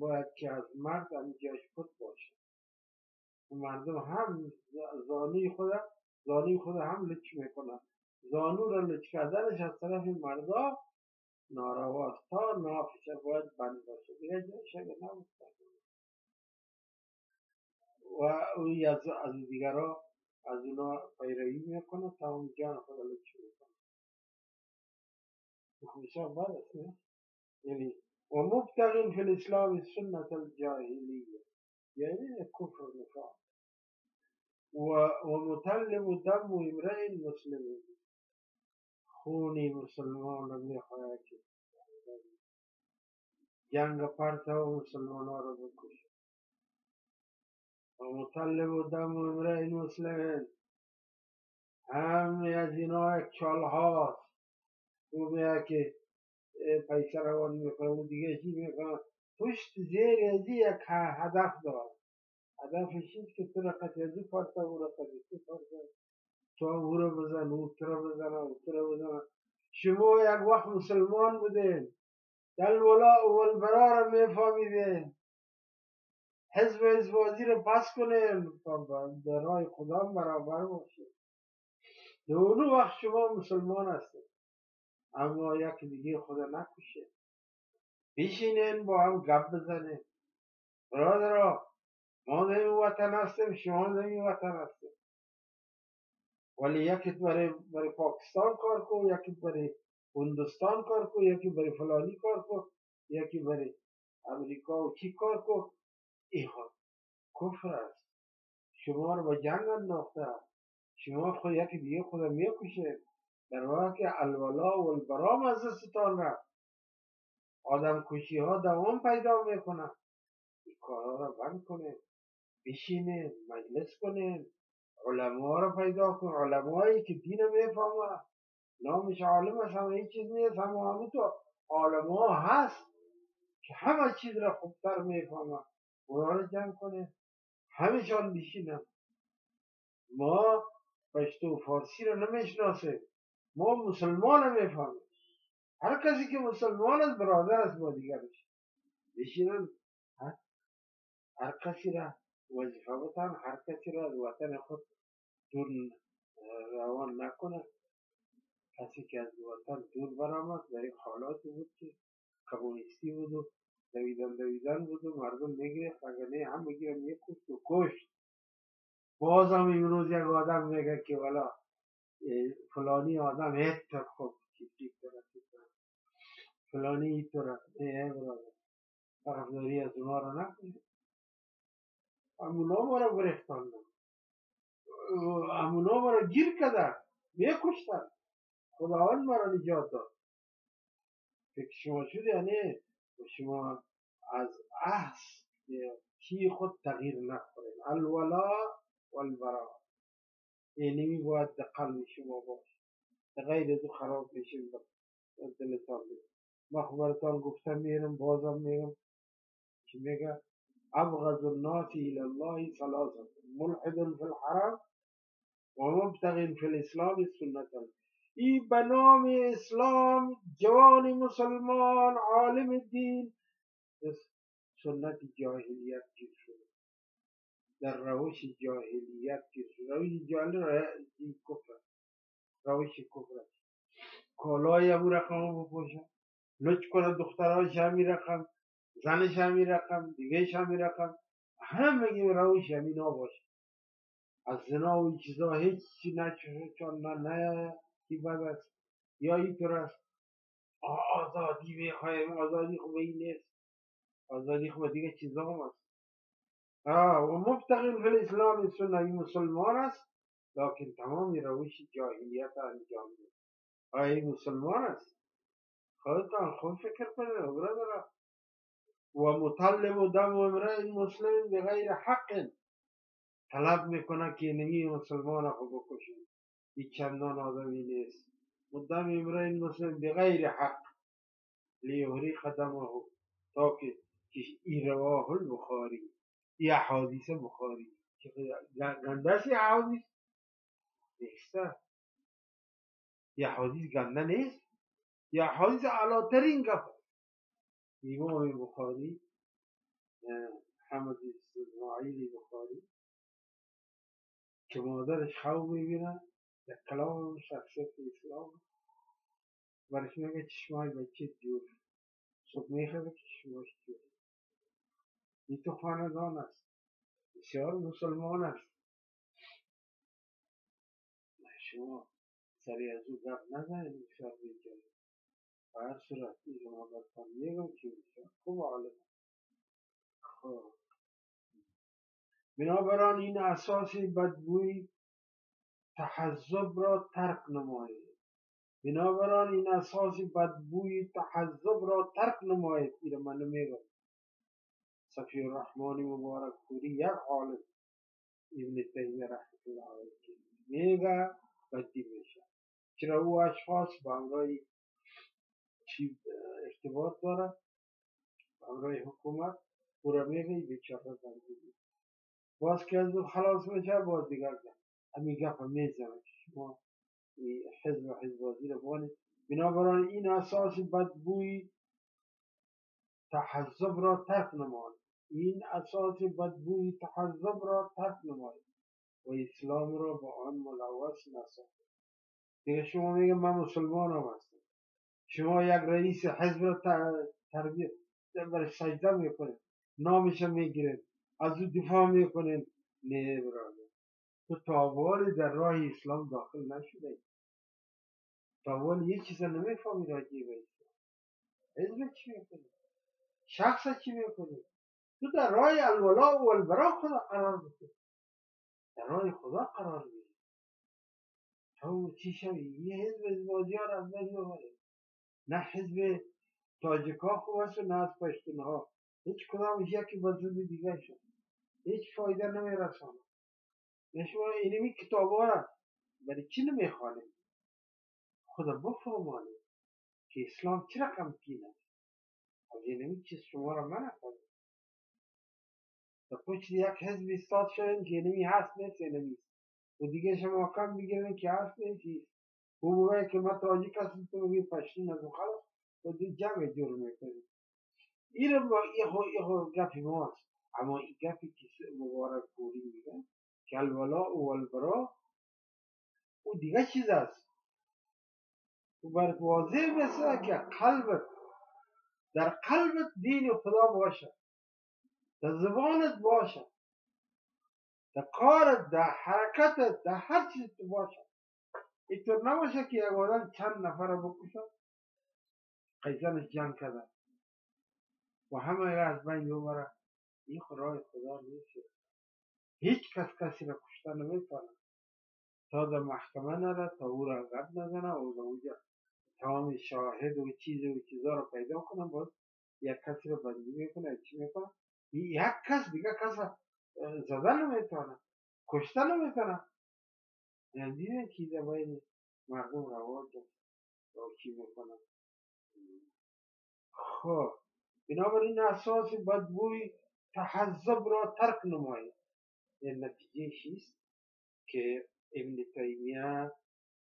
باید که از مرد هم جاش خود باشه مردم هم زانوی خود زانوی خود هم لچ می‌کنن. زانو را لچ کردنش از طرف مردا نارواست. تا نافش باید بند باشه. دیگه جایش و اوی از, از دیگرها از اونا پیروی می‌کنه تا اون جان خود لچ می‌کنه. خوشا نه؟ یعنی و مبتغ فی الاسلام سنت الجاهلیه. یعنی کفر نفاق. ومطلب دم امرئ مسلم. خونی مسلمان رو می‌خواهد که جنگ پرتو مسلمان ها رو بکشه. و مطلب دم امرئ مسلم. همه از اینا چال هاست. خوبه که پیسه روان می‌کنه و دیگه چی می‌کنه پشت زیر از یک هدف دار که تو را قتل پارتا او را قتل پارتا تو او را بزن او تو را بزن او تو را بزن. شما یک وقت مسلمان بودین. دل ولا و البرا را میفهمیدین. حزب حزبازی را پس کنین. در راه خدا برابر باشید در اون وقت شما مسلمان هستید اما یک دیگه خدا نکشه بشینین با هم گپ بزنین. برادرها ما این وطن هستیم شما این وطن هستیم. ولی یکی برای, برای پاکستان کار کن یکی برای هندوستان کار کن یکی برای فلانی کار کن یکی برای امریکا و چی کار کن. این کفر است. شما رو با جنگ انداخته. شما خود یکی دیگه خود می‌کشه. در واقع که الولا و البرام از دستتان رفت آدم کشی ها دوام پیدا می‌کنن این کارها رو بند کنه. بشینه مجلس کنه علما رو پیدا کن علمایی که دین می‌فهمه نامش عالم است همه این چیز نیست همه تو علما هست که همه چیز را خوبتر می‌فهمه اونا رو جمع کنه. همیشان بشینن. ما پشتو فارسی رو نمی‌شناسه. ما مسلمان می‌فهمیم. هر کسی که مسلمان است برادر است با دیگرش. بشینن. هر کسی را وظیفه بتن هر کسی را از وطن خود دور روان نکنه. کسی که از وطن دور برآمد در این حالاتی بود که کمونیستی بود و دویدن دویدن بود و مردم می‌گرفت. اگر نه هم می‌گیرن میکشت و کشت؟ باز هم امروز یک آدم میگه که والا فلانی آدم ایت خوب چیزی فلانی اینطور ای برادر طرفداری از اونا رو نکنید امونا ما رو گرفتاندن امونا ما رو گیر کردن میکشتن خداوند ما رو نجات داد فکر شما شده یعنی شما از احس چی خود تغییر نخورین الولا والبرا اینمی باید در قلب شما باشه غیر دو خراب بشین دلتان بید ما گفتم میرم بازم میرم که میگه أبغض الناس إلى الله ثلاثة ملحد في الحرام ومبتغ في الإسلام سنة. ای به نام إسلام جوان مسلمان عالم دین سنت جاهلیت گیر شده در روش جاهلیت گیر شده روش جاهلیت کفر. روش کفر. کالای ابو رقم بپوشن لچ کنه دخترهاش زنش همین رقم دیگهش همین رقم همه روش همین باشه. از زنا و این چیزا هیچ چی چون نه نه کی بد است یا اینطور است. آزادی می‌خوایم آزادی خوب این نیست. آزادی خوب دیگه چیزا هم است و مبتقین فی الاسلام سنه مسلمان است. لکن تمام روش جاهلیت انجام میده. آیا مسلمان است. خودتان خود فکر کنید برادر و مطلب دم امرئ مسلم بغیر حق. طلب می‌کنه که نمی مسلمان خود بکشید این چندان آدمی نیست. مدام امرئ مسلم بغیر حق. لیهری خدمه تا که ای رواه البخاری. ای احادیث بخاری. است ای احادیث. نیسته ای احادیث گنده نیست. ای احادیث علاترین گفت. امام بخاری محمد اسماعیل بخاری که مادرش خواب می‌بینن یک کلام شخصیت اسلام برش میگه چشمای بچه جور صبح می‌خواد که چشماش جور این تو خاندان است. بسیار مسلمان است. شما سری از او گپ نزنید بسیار بیجایی به صورت شما برتان میگم بسیار خوب عالم خب. بنابراین این اساس بدبوی تحذب را ترک نمایید بنابراین این اساس بدبوی تحذب را ترک نمایید این من میگم صفی الرحمن مبارک پوری یک عالم. ابن تیمیه رحمت الله علیه میگه بدی میشه چرا او اشخاص چی ارتباط داره با امرای حکومت میگه بیچاره بندی باز که از خلاص میشه باز دیگر همین گپ می‌زنه شما حزب و حزبازی رو بانید بنابراین این اساس بدبوی تحذب را ترک نماید. این اساس بدبوی تحذب را ترک نماید و اسلام را با آن ملوث نسازید دیگه شما میگه من مسلمان هم هستم. شما یک رئیس حزب را تربیت برای سجده می‌کنید. نامش می‌گیرید. از او دفاع می‌کنید. نه برادر. تو تاوال در راه اسلام داخل نشده تاوال یه چیز نمی‌فهمی راجعه به اسلام حزب چی می‌کنی شخص چی می‌کنی تو در راه الولا و البرا خدا قرار بده در راه خدا قرار بده تو چی شوی؟ یه حزب ازبازی ها از بین نه حزب تاجکا خوب است و نه از پشتونها. هیچ کدامش یکی بزرگ دیگه شد. هیچ فایده نمیرسانه شما اینمی کتاب ها را برای چی نمی‌خوانید؟ خدا بفرمانید که اسلام چه رقم پین است؟ از اینمی چیز شما را من در پشت یک حزب استاد شدن که اینمی هست نیست اینمی و دیگه شما کم بگیرن که هست نیست او بگه که من تاجیک هستم تو بگی پشتین از خلاص و دی جمع جور می‌کنید این رو یه گفی ماست. اما این گفی که مبارک پوری میگن که الولا و البرا او دیگه چیز است. و بر واضح مثل که قلبت در قلبت دین خدا باشه. در زبانت باشه. در کارت در حرکتت در هر چیز تو باشه. اینطور نباشه که یک آدم چند نفر بکشه؟ قیزنش جنگ کرده. و همه از بین ببره. این خدای خدا نیست. هیچ کس کسی را کشته نمی‌تونه تا در محکمه نره تا او را قد نزنه و در اونجا تمام شاهد و چیز و چیزا را پیدا کنه. باز یک کسی را بندی می‌کنه چی می‌کنه؟ یک کس دیگه کس زده نمی‌تونه کشته نمی‌تونه. دیدن که بین مردم رواج و چی می‌کنه خب بنابراین اساس بدبوی تحذب را ترک نمایید نتیجه است که ابن تیمیه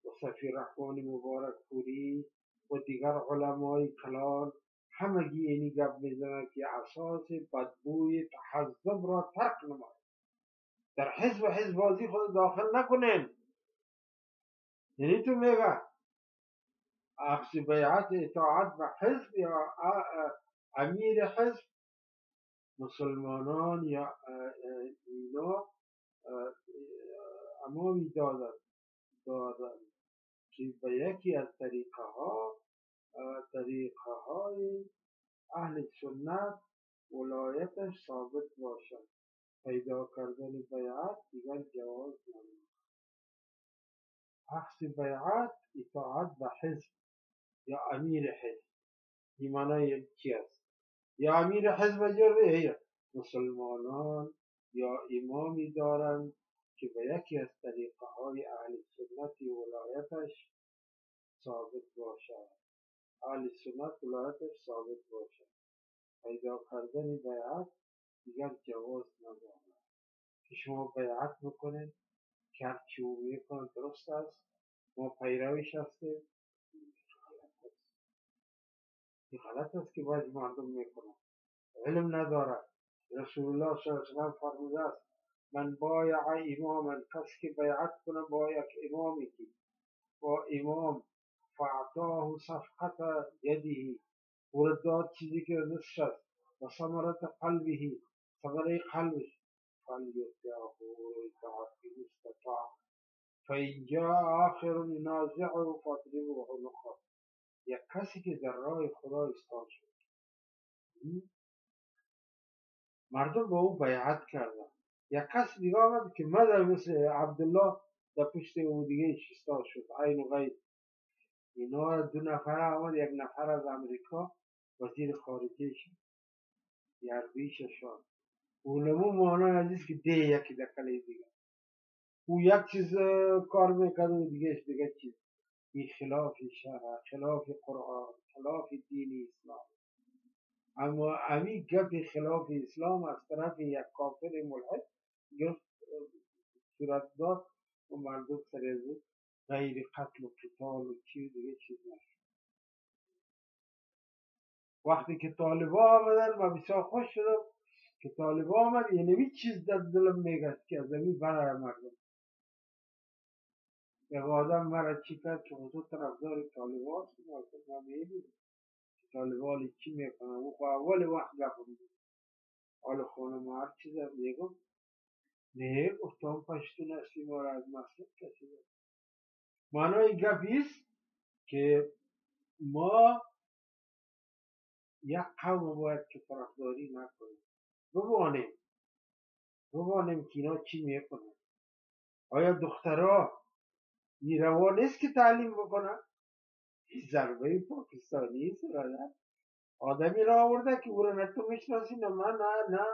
و صفی رحمان مبارک پوری و دیگر علمای کلان همگی اینی گپ می‌زنن که اساس بدبوی تحذب را ترک نماید در حزب حزبازی خود داخل نکنین یعنی تو میگه اخذ بیعت اطاعت به حزب یا امیر حزب. مسلمانان یا اینا امامی دادن. دادن. که به یکی از طریقه ها طریقه های اهل سنت ولایتش ثابت باشد. پیدا کردن بیعت دیگر جواز نمید اخذ بیعت اطاعت به حزب یا امیر حزب. این معنی چی است یا امیر حزب جره مسلمانان یا امامی دارند که به یکی از طریقه های اهل سنت ولایتش ثابت باشد اهل سنت ولایتش ثابت باشد پیدا کردن بیعت دیگر جواز ندارد. که شما بیعت بکنید او می‌کنه درست است؟ ما پیرویش هستیم. این غلط است که باید مردم می‌کنن. علم نداره. رسول الله صلی الله علیه فرموده است من بایع اماما کس که بیعت کنه با یک امامی که. با امام فعطاه صفحت یده. ورد داد چیزی که دستش است. و ثمرت قلبه. ثمره قلبش. فلیطعه ان استطاع فإن جاء آخر ينازعه فاضربه عنقه یک کسی که در راه خدا ایستاد شد. مردم با او بیعت کردن یک کس دیگه آمد که مدر مثل عبدالله در پشت او دیگه ایستاد شد. عین و غیر. اینا دو نفر آمد یک نفر از امریکا وزیر خارجه شد. یربیش شد علمو معنی عزیز که ده یکی دکلی دیگه او یک چیز کار می‌کرد و دیگه دیگه چیز این خلاف شرع خلاف قرآن خلاف دین اسلام اما امی گپ خلاف اسلام از طرف یک کافر ملحد گفت صورت داد و مردم سر غیر قتل و قتال و چیز دیگه چیز نشد وقتی که طالبا آمدن ما بسیار خوش شدم که طالبا آمد یعنی چیز در دلم میگست که از امی برای مردم. یک آدم مرا چی کرد؟ که خودتو طرفدار طالبان هست ما می‌بینیم طالبان چی می‌کنن؟ او خب اول وقت گفتم حال خانم هر چیز هم میگم نه گفتم پشتون هستی ما را از مسجد کسی معنای گپ که ما یک قوم باید که طرفداری نکنیم. ببانیم. ببانیم که اینا چی می‌کنن آیا دخترها نیروا نیست که تعلیم بکنن؟ ضربه پاکستانی است آدمی را آورده که او را نه تو می‌شناسی نه من نه نه.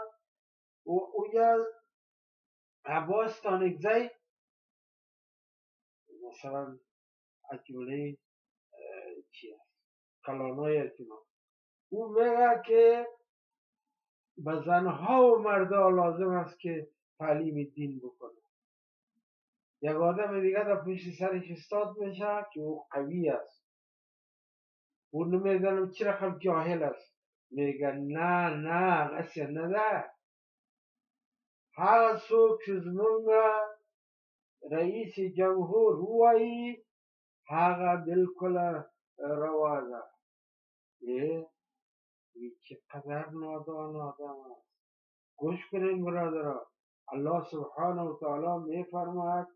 او یا عباس تانکزی مثلا از جمله چی است کلانای ارتماع او میگه که به زنها و مردا لازم است که تعلیم دین بکنه یک آدم دیگه در پشت سرش استاد میشه که او قوی است. او نمی‌دانم چی رقم جاهل است. میگه نه نه قصه نده. هر سو که رئیس جمهور هوایی هغه بالکل روا ده چقدر نادان آدم است. گوش کنین برادران. الله سبحانه و تعالی میفرماید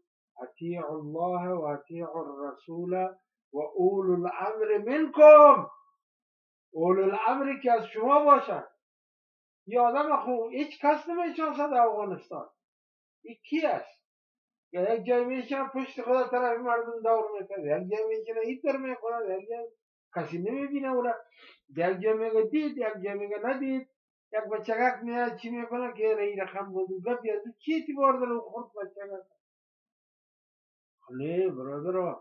اطیع الله و اطیع الرسول و اول الامر منکم. اول الامر که از شما باشد. یه آدم خوب هیچ کس نمی‌شناسد افغانستان. این کی است؟ یک جای میشن پشت خدا طرف مردم دور می‌کنه. یک جای میشن ایتر می‌کنه یک جای کسی نمی‌بینه اونا. یک جای میگه دید یک میگه ندید. یک بچگک میاد چی می‌کنه؟ که این رقم بود. گفت از چی اعتبار داره؟ خود بچگک نه برادر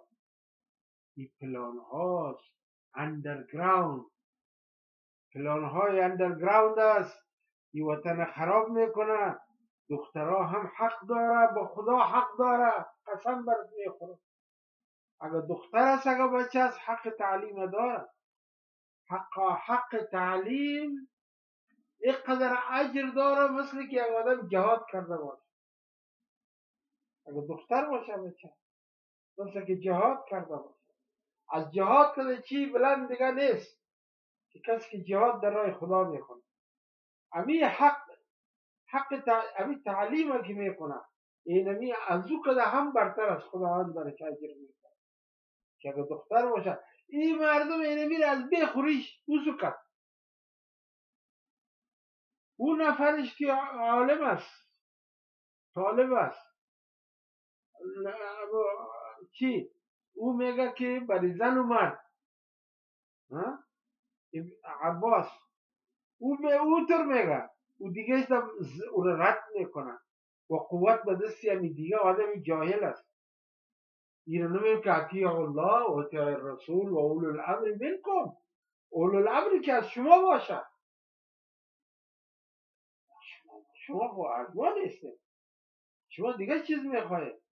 این پلان هاست اندرگراوند پلان های اندرگراوند است. این وطن خراب می‌کنه. دخترها هم حق داره با خدا حق داره. قسم برد می‌خوره. اگر دختر است اگر بچه است حق تعلیم داره. حق حق تعلیم اینقدر اجر داره مثل که یک آدم جهاد کرده باشه. اگر دختر باشه بچه مثل که جهاد کرده باشه. از جهاد کرده چی بلند دیگه نیست. که کسی که جهاد در راه خدا می‌کنه امی حق حق امی تعلیم که می‌کنه اینمی از او هم برتر از خداوند برش اجر می‌کنه که اگر دختر باشه این مردم اینمی از بخوریش اوزو کرد او نفرش که عالم است. طالب است. چی؟ او میگه که برای زن و مرد. عباس. او به او تر میگه. او دیگه او رد می‌کنه. و قوت به دستی همی دیگه آدم جاهل است. نمیگه که اطیع الله و اطیع الرسول و اولو الامر منکم. اولو الامر که از شما باشد شما با ارزوان نیستید شما دیگه چیز می‌خواهید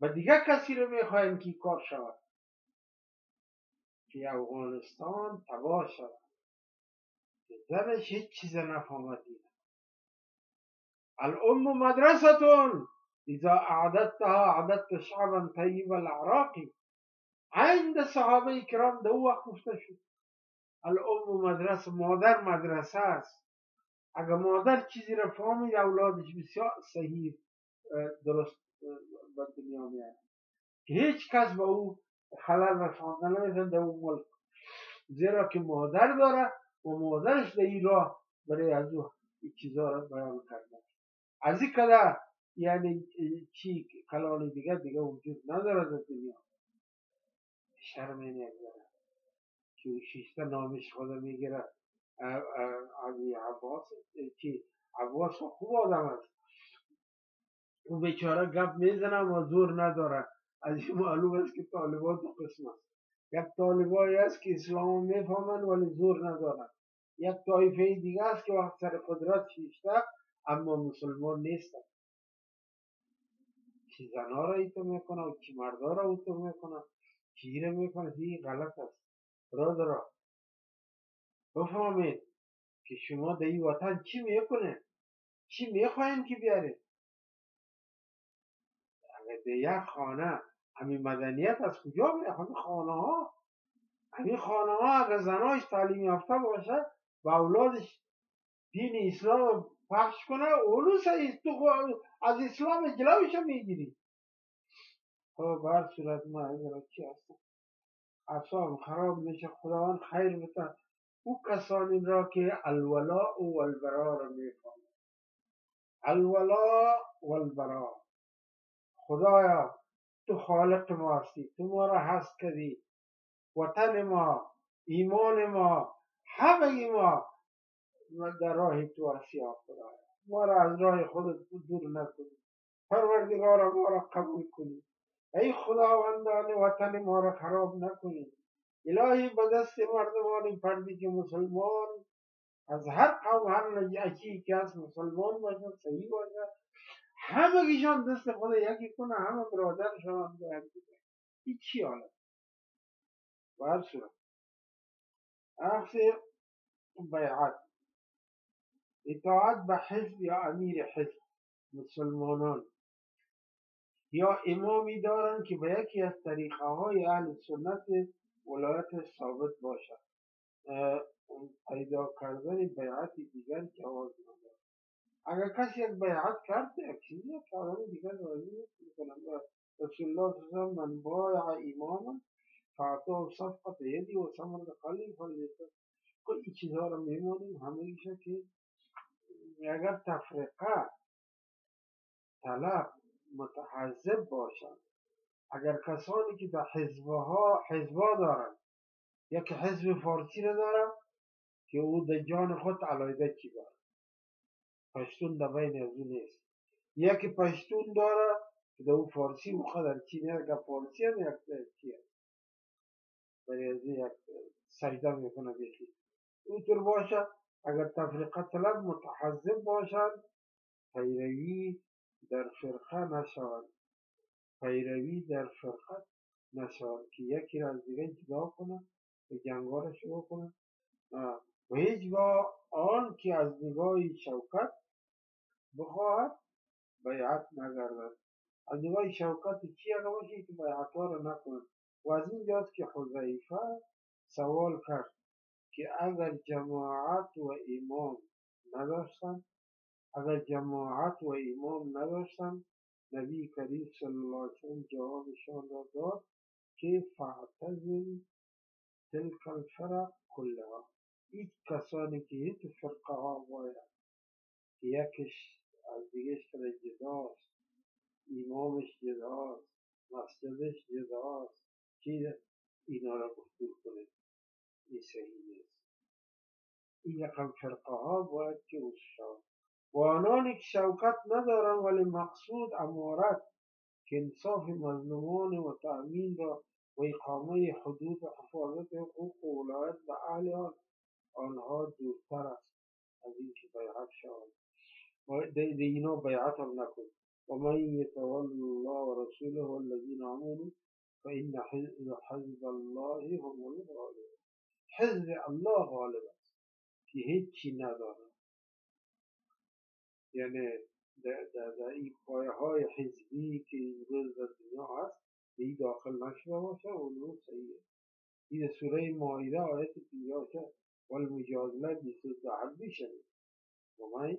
و دیگه کسی رو می‌خواهیم که کار شود. که افغانستان تباه شود. که زنش هیچ چیز نفهمد الام مدرستون. إذا أعددتها أعددت شعبا طیب العراقی عند صحابة کرام دو وقت گفته شد الأم مدرسه مادر مدرسة است. اگر مادر چیزی را فهمید اولادش بسیار صحیح درست به دنیا میاد. که هیچ کس به أو خلل رسانده نمیتونه در اون ملک. زیرا که مادر داره و مادرش در این راه برای از أو چیزها را بیان کرده. از این کده یعنی چی کلال دیگه دیگه وجود نداره در دنیا. شرم این که شیشته نامش خدا می‌گیره. علی عباس چی؟ عباس خوب آدم است. اون بیچاره گپ می‌زنه و زور نداره. از این معلوم است که طالبان دو قسم است. یک طالبایی است که اسلام می‌فهمن ولی زور ندارن یک طایفه دیگه است که وقت سر قدرت شیشته اما مسلمان نیستن. چی زنها را ایتو می‌کنه و چی مردا را ایتو می‌کنه چی را می‌کنه این غلط است برادرها بفهمید که شما در این وطن چی می‌کنه چی می‌خواین که بیارید اگر در یک خانه همین مدنیت از کجا میره همین خانه ها همین خانه ها اگر زنهاش تعلیم یافته باشه و اولادش دین اسلام پخش کنه اونو سعی تو از اسلام جلوش می‌گیری. خب بر صورت ما اگر چی هستم. اصلا خراب میشه. خداوند خیر بده او کسانی را که الولاء و البرا را می‌فهمند الولاء و البرا. خدایا تو خالق ما هستی. تو ما را هست کردی. وطن ما ایمان ما همه ما. در راه تو هستی خدایا ما را از راه خودت دور نکنی. پروردگار ما را قبول کنی. ای خداوندان وطن ما را خراب نکنی. الهی به دست مردمان پردی که مسلمان از هر قوم هر نجاشی که از مسلمان باشه صحیح باشه همه گیشان دست خود یکی کنه همه برادرشان یکی این چی حالت بر صورت. اخذ بیعت. اطاعت به حزب یا امیر حزب مسلمانان. یا امامی دارن که به یکی از طریقه های اهل سنت ولایت ثابت باشد پیدا کردن بیعت دیگر جواز ندارد. اگر کسی یک بیعت کرد یک چیزی که آدم دیگر راضی نیست. مثلا رسول الله صلی الله من بایع اماما فاعطاه صفقت یدی و ثمر قلیل فلیته خب این چیزها رو میمانیم همه که اگر تفرقه طلب متحزب باشند. اگر کسانی که در حزبها حزبا دارن یک حزب فارسی رو دارن که او در جان خود علایده چی داره پشتون در بین از نیست. پشتون داره که در او فارسی مخدر چی نه که فارسی هم یک چی برای از یک سجده می‌کنه بیخی اونطور باشه. اگر تفریقه طلب متحزب باشد پیروی در فرقه نشوند پیروی در فرقت نشود که یکی را از دیگه جدا کنه و جنگا را شروع کنه و هیچگاه آن که از نگاه شوکت بخواهد بیعت نگردد. از نگاه شوکت چی اگه باشه که بیعت ها را نکنه و از اینجاست که حضیفه سوال کرد. که اگر جماعت و امام نداشتن اگر جماعت و امام نداشتن نبی کریم صلی الله علیه وسلم جوابشان را داد که فاعتزل تلک الفرق کلها. هیچ کسانی که هیچ فرقه ها باید که یکش از دیگهش کده جداست امامش جداست مسجدش جداست چی اینا را گفتگو کنه؟ این صحیح نیست این رقم فرقة ها باید که شد و آنانی که شوکت ندارن ولی مقصود امارت که انصاف مظلومان و تأمین را و اقامه حدود و حفاظت حقوق و ولایت به أهل آن آنها دورتر است. از اینکه بیعت شود. و دینا بیعت هم نکن. و من یتول الله و رسوله والذین آمنوا فإن حزب الله هم الغالبون حزب الله غالب است که هیچی ندارد یعنی در این پایه های حزبی که امروز در دنیا هست به این داخل نشده باشه اونو صحیحه. این سوره مایده آیت 56 والمجادله 22 حد و ومن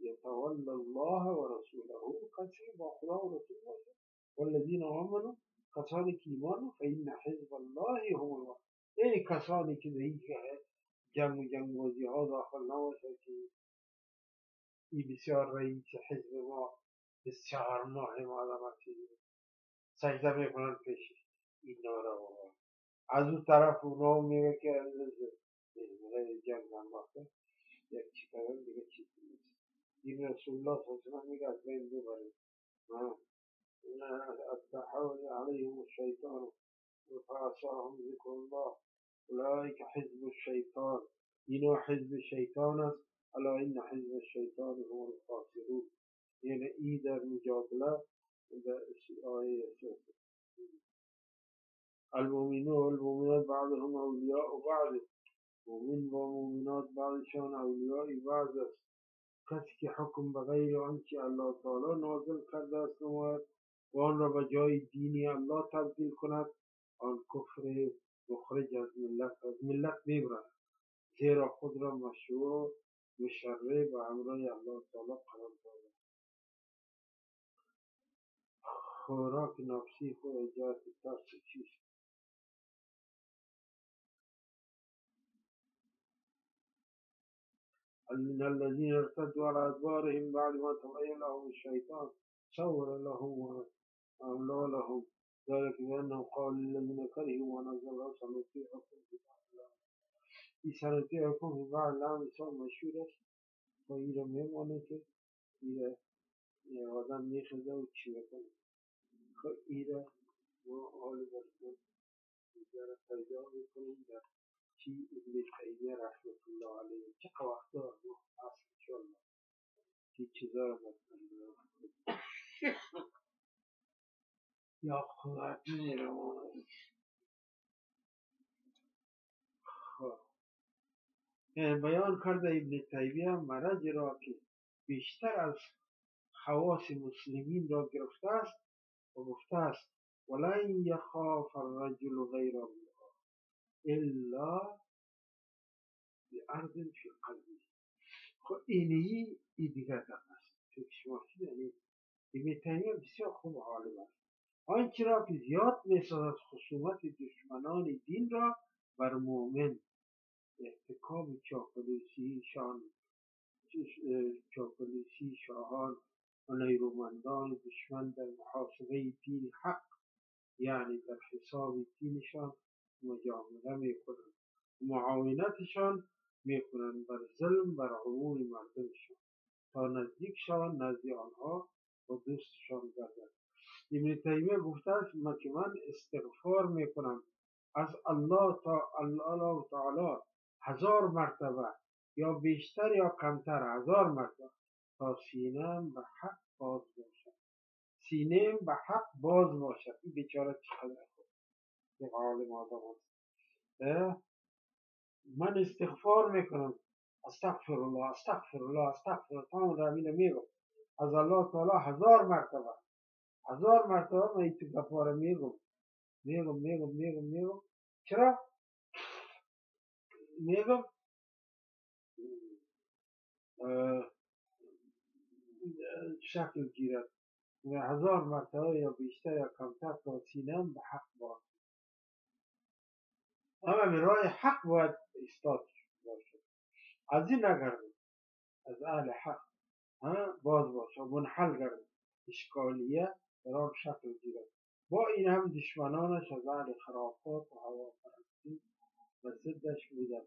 يتولى الله ورسوله با خدا و رسول باشه. والذین آمنوا که ایمان فإن حزب الله هم الغالبون این کسانی که به این جنگ و جنگوزی ها داخل نباشه که این بسیار رئیس حزب ما بسیار مهم آدم هستی سجده می‌کنن پیش این ناروا از اون طرف اونا میگه که از هم باشه یک چی کردن دیگه نیست. این رسول الله صلی وسلم میگه از بین ببرید. استحوذ عليهم الشيطان فعصاهم ذكر الله. أولئك حزب الشيطان. إنه حزب الشيطان است؟ ألا إن حزب الشيطان هم الخاسرون. يعني إي در مجادلة در آية المؤمنون والمؤمنات بعضهم أولياء بعض. مؤمن ومؤمنات بعضشان أولياء بعض است. کسی که حکم الله تعالی نازل کرده و آن را به جای دینی الله تبدیل کند. آن کفر ملت از ملت میبرد زیرا خود را مشروع مشرع به امرای الله تعالی قرار داده خوراک نفسی خود ایجاد ترس من الذين ارتدوا على أدبارهم بعد ما تبين لهم الشيطان سول لهم وأملى لهم. ذلك بأنهم قالوا للذين كرهوا الله سنطيعكم في بعض الأمر. سنطيعكم في بعض الأمر بسیار مشهور است و این را میمانه که این آدم میخزه و چی بکنه خب این را ما حال بسید در پیدا می‌کنیم در چی ابن تیمیه رحمت الله علیه چه وقتا ما اصل انشاءالله چی چیزا را یا خب بیان کرده ابن تیمیه مرض را که بیشتر از خواص مسلمین را گرفته است و گفته است. ولن یخاف الرجل غیر الله الا بارض فی قلبی. خب اینی ای دیگر است. چون شما یعنی ابن تیمیه بسیار خوب عالم است آنچه را که زیاد می‌سازد خصومت دشمنان دین را بر مؤمن احتکام چاپلوسیشان چاپلوسی شاهان و نیرومندان دشمن در محاسبه دین حق یعنی در حساب دینشان مجامله می‌کنند. معاونتشان می‌کنند بر ظلم بر عموم مردمشان. تا نزدیک شوند نزد آنها و دوستشان گردند ابن تیمیه گفته است که من استغفار می‌کنم از الله تا الله تعالی هزار مرتبه یا بیشتر یا کمتر هزار مرتبه تا سینم به حق باز باشد. سینم به حق باز باشد. این بیچاره چقدر خود عالم آدم من استغفار می‌کنم. استغفر الله استغفر الله استغفر الله. روینه میگم از الله تعالی هزار مرتبه. هزار مرتبه من تو گفاره میگم. میگم میگم میگم میگم. چرا؟ میگم. شکل گیرد و هزار مرتبه یا بیشتر یا کمتر تا سینم به حق باز اما به راه حق باید استاد باشد از این نگردم از اهل حق باز باشه. منحل گردم اشکالیه. آن شکل گیرد با این هم دشمنانش از اهل خرافات و هواپرستی و ضدش بودند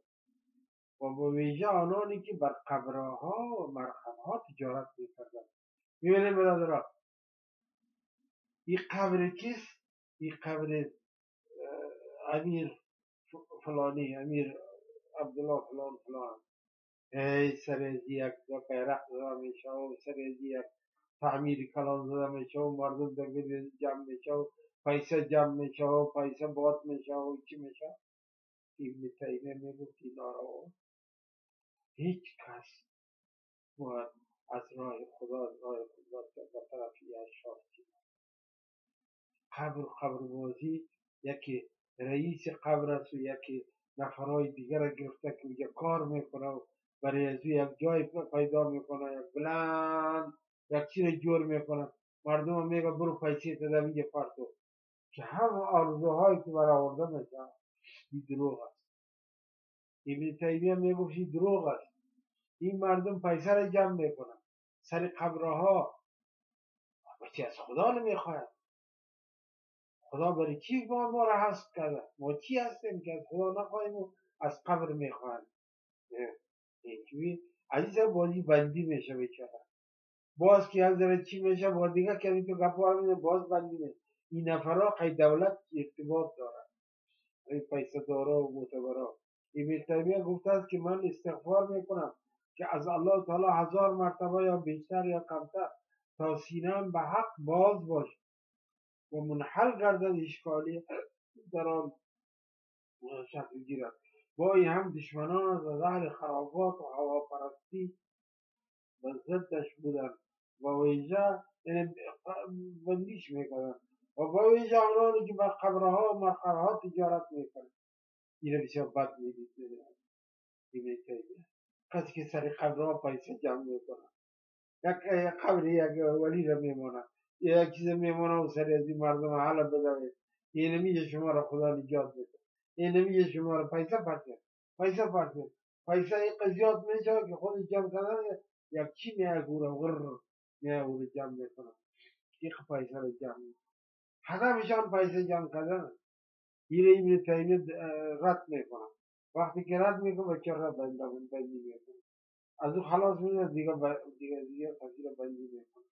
و به ویژه آنانی که بر قبرها و مرخبها تجارت می‌کردند. می‌بینیم برادران این قبر کیست؟ این قبر امیر فلانی امیر عبدالله فلان فلان. ای سر یک بیرق زده میشه و سر یک تعمیر کلان زده میشه و مردم در جمع میشه و پیسه جمع میشه و پیسه باد میشه و چی میشه ابن تیمیه می‌گفت اینا را هیچ کس باید از راه خدا از راه خدا به طرف اشخاص قبر قبر بازی یکی رئیس قبر است و یکی نفرهای دیگر گرفته که کار می‌کنه و برای از یک جای پیدا می‌کنه یک بلند یک چیز جور می‌کنه مردم هم میگه برو پیسه تده میگه پرتو که همه آرزوهایی که برای آورده میشه این دروغ است. ابن تیمیه می‌گفت این دروغ است. این مردم پیسه را جمع می‌کنن. سر قبرها. چی از خدا نمی‌خواهد. خدا برای چی ما ما را حسب کرده؟ ما چی هستیم که از خدا نخواهیم و از قبر می‌خواهیم؟ اینجوری. عزیز بازی بندی میشه بیچاره. باز که از چی میشه با دیگه که تو گپا باز بندی میشه این نفرها قید دولت ارتباط دارد این پیسه دارا و معتبرا. ابن تیمیه گفته است که من استغفار می‌کنم که از الله تعالی هزار مرتبه یا بیشتر یا کمتر تا سینم به حق باز باش و منحل گردد اشکالی در آن شکل گیرد. با این هم دشمنان از اهل خرافات و هواپرستی به ضدش بودن و ویژه یعنی بندیش می‌کردن و با ویژه آنانی که به قبرها و مرقرها تجارت می‌کنن. این بسیار بد می‌دید. کسی که سر قبرها پیسه جمع می‌کنن یک قبر یک ولی را میمونه. یک چیز میمونه و سر از این مردم حالا بدوید این نمیگه شما را خدا نجات بده. این نمیگه شما را پیسه پرته پیسه پرته پیسه این قضیات میشه که خود جمع کردن یک چی میگه؟ گوره غر. میگه جمع می‌کنه یک پیسه را جمع هدفشان پیسه جمع کردن. این ابن تیمیه رد می‌کنه وقتی که رد می‌کنه بچه را بندی می‌کنه از او خلاص میده دیگه دیگه دیگه قضیه بندی می‌کنه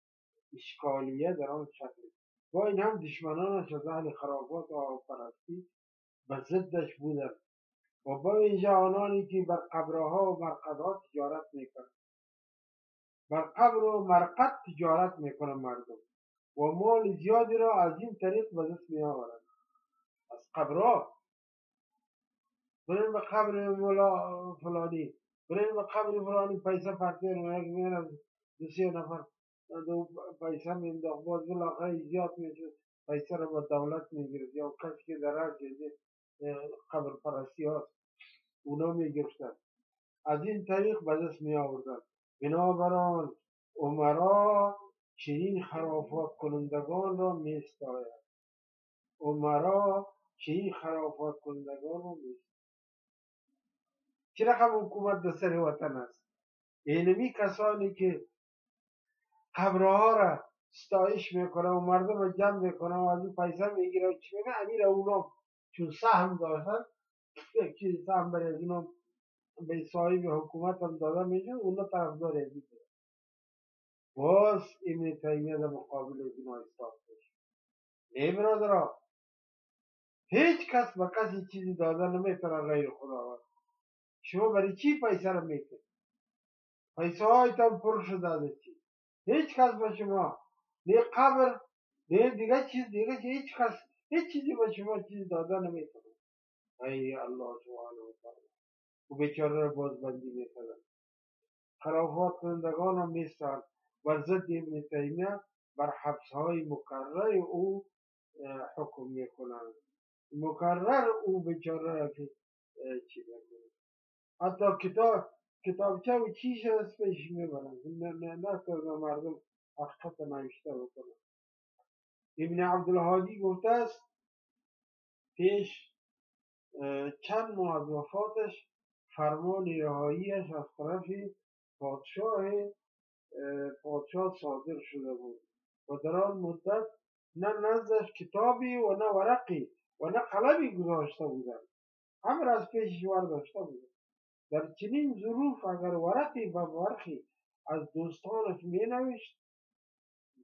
اشکالیه در آن شکل. با این هم دشمنانش از اهل خرافات و پرستی به ضدش بودن. و با اینجا آنانی که بر قبرها و مرقدها تجارت می‌کنن. بر قبر و مرقد تجارت می‌کنن مردم. و مال زیادی را از این طریق به دست می آورند از قبرها برین به قبر مولا فلانی. برین به قبر فلانی. پیسه پرتیر و یک میان دو سه نفر. دو پیسه مینداخت باز بالاخره زیاد میشه پیسه را با دولت می‌گیرد یا کسی که در هر قبر پرستی هست اونا می‌گرفتن. از این طریق به دست می آوردن بنابراین عمرا چنین خرافات کنندگان را میستاید عمرا چنین خرافات کنندگان را میستاید چه رقم حکومت در سر وطن است؟ اینمی کسانی که قبرها را ستایش می‌کنه و مردم را جمع می‌کنه و از این پیسه می‌گیره چی میگه امیر اونا چون سهم داشتن چیز سهم برای از به صاحب حکومت هم داده میشه اونا طرفدار از باز ابن تیمیه در مقابل از اینا ایستاد نه برادرها هیچ کس به کسی چیزی داده نمی‌تونه غیر خداوند شما برای چی پیسه رو می‌کنید پیسه هایتان پر شده چی؟ هیچ کس به شما نه قبر نه دیگه چیز دیگه هیچ کس هیچ چیزی به شما چیزی داده نمی‌تونه. ای الله سبحانه و تعالی. و بیچاره را بازبندی می‌کنند خرافات کنندگان هم میستند و ضد ابن تیمیه بر حبس های مکرر او حکم می‌کنند مکرر او بیچاره را که چی می‌کنند حتی کتاب کتابچه و چیش از پیش می‌برند نه که مردم حقیقت نوشته بکنند ابن عبدالهادی گفته است پیش چند ماه از وفاتش فرمان رهاییش از طرف پادشاه پادشاه صادر شده بود. و در آن مدت نه نزدش کتابی و نه ورقی و نه قلمی گذاشته بودند. را از پیشش داشته بودند. در چنین ظروف اگر ورقی و ورقی از دوستانش می نوشت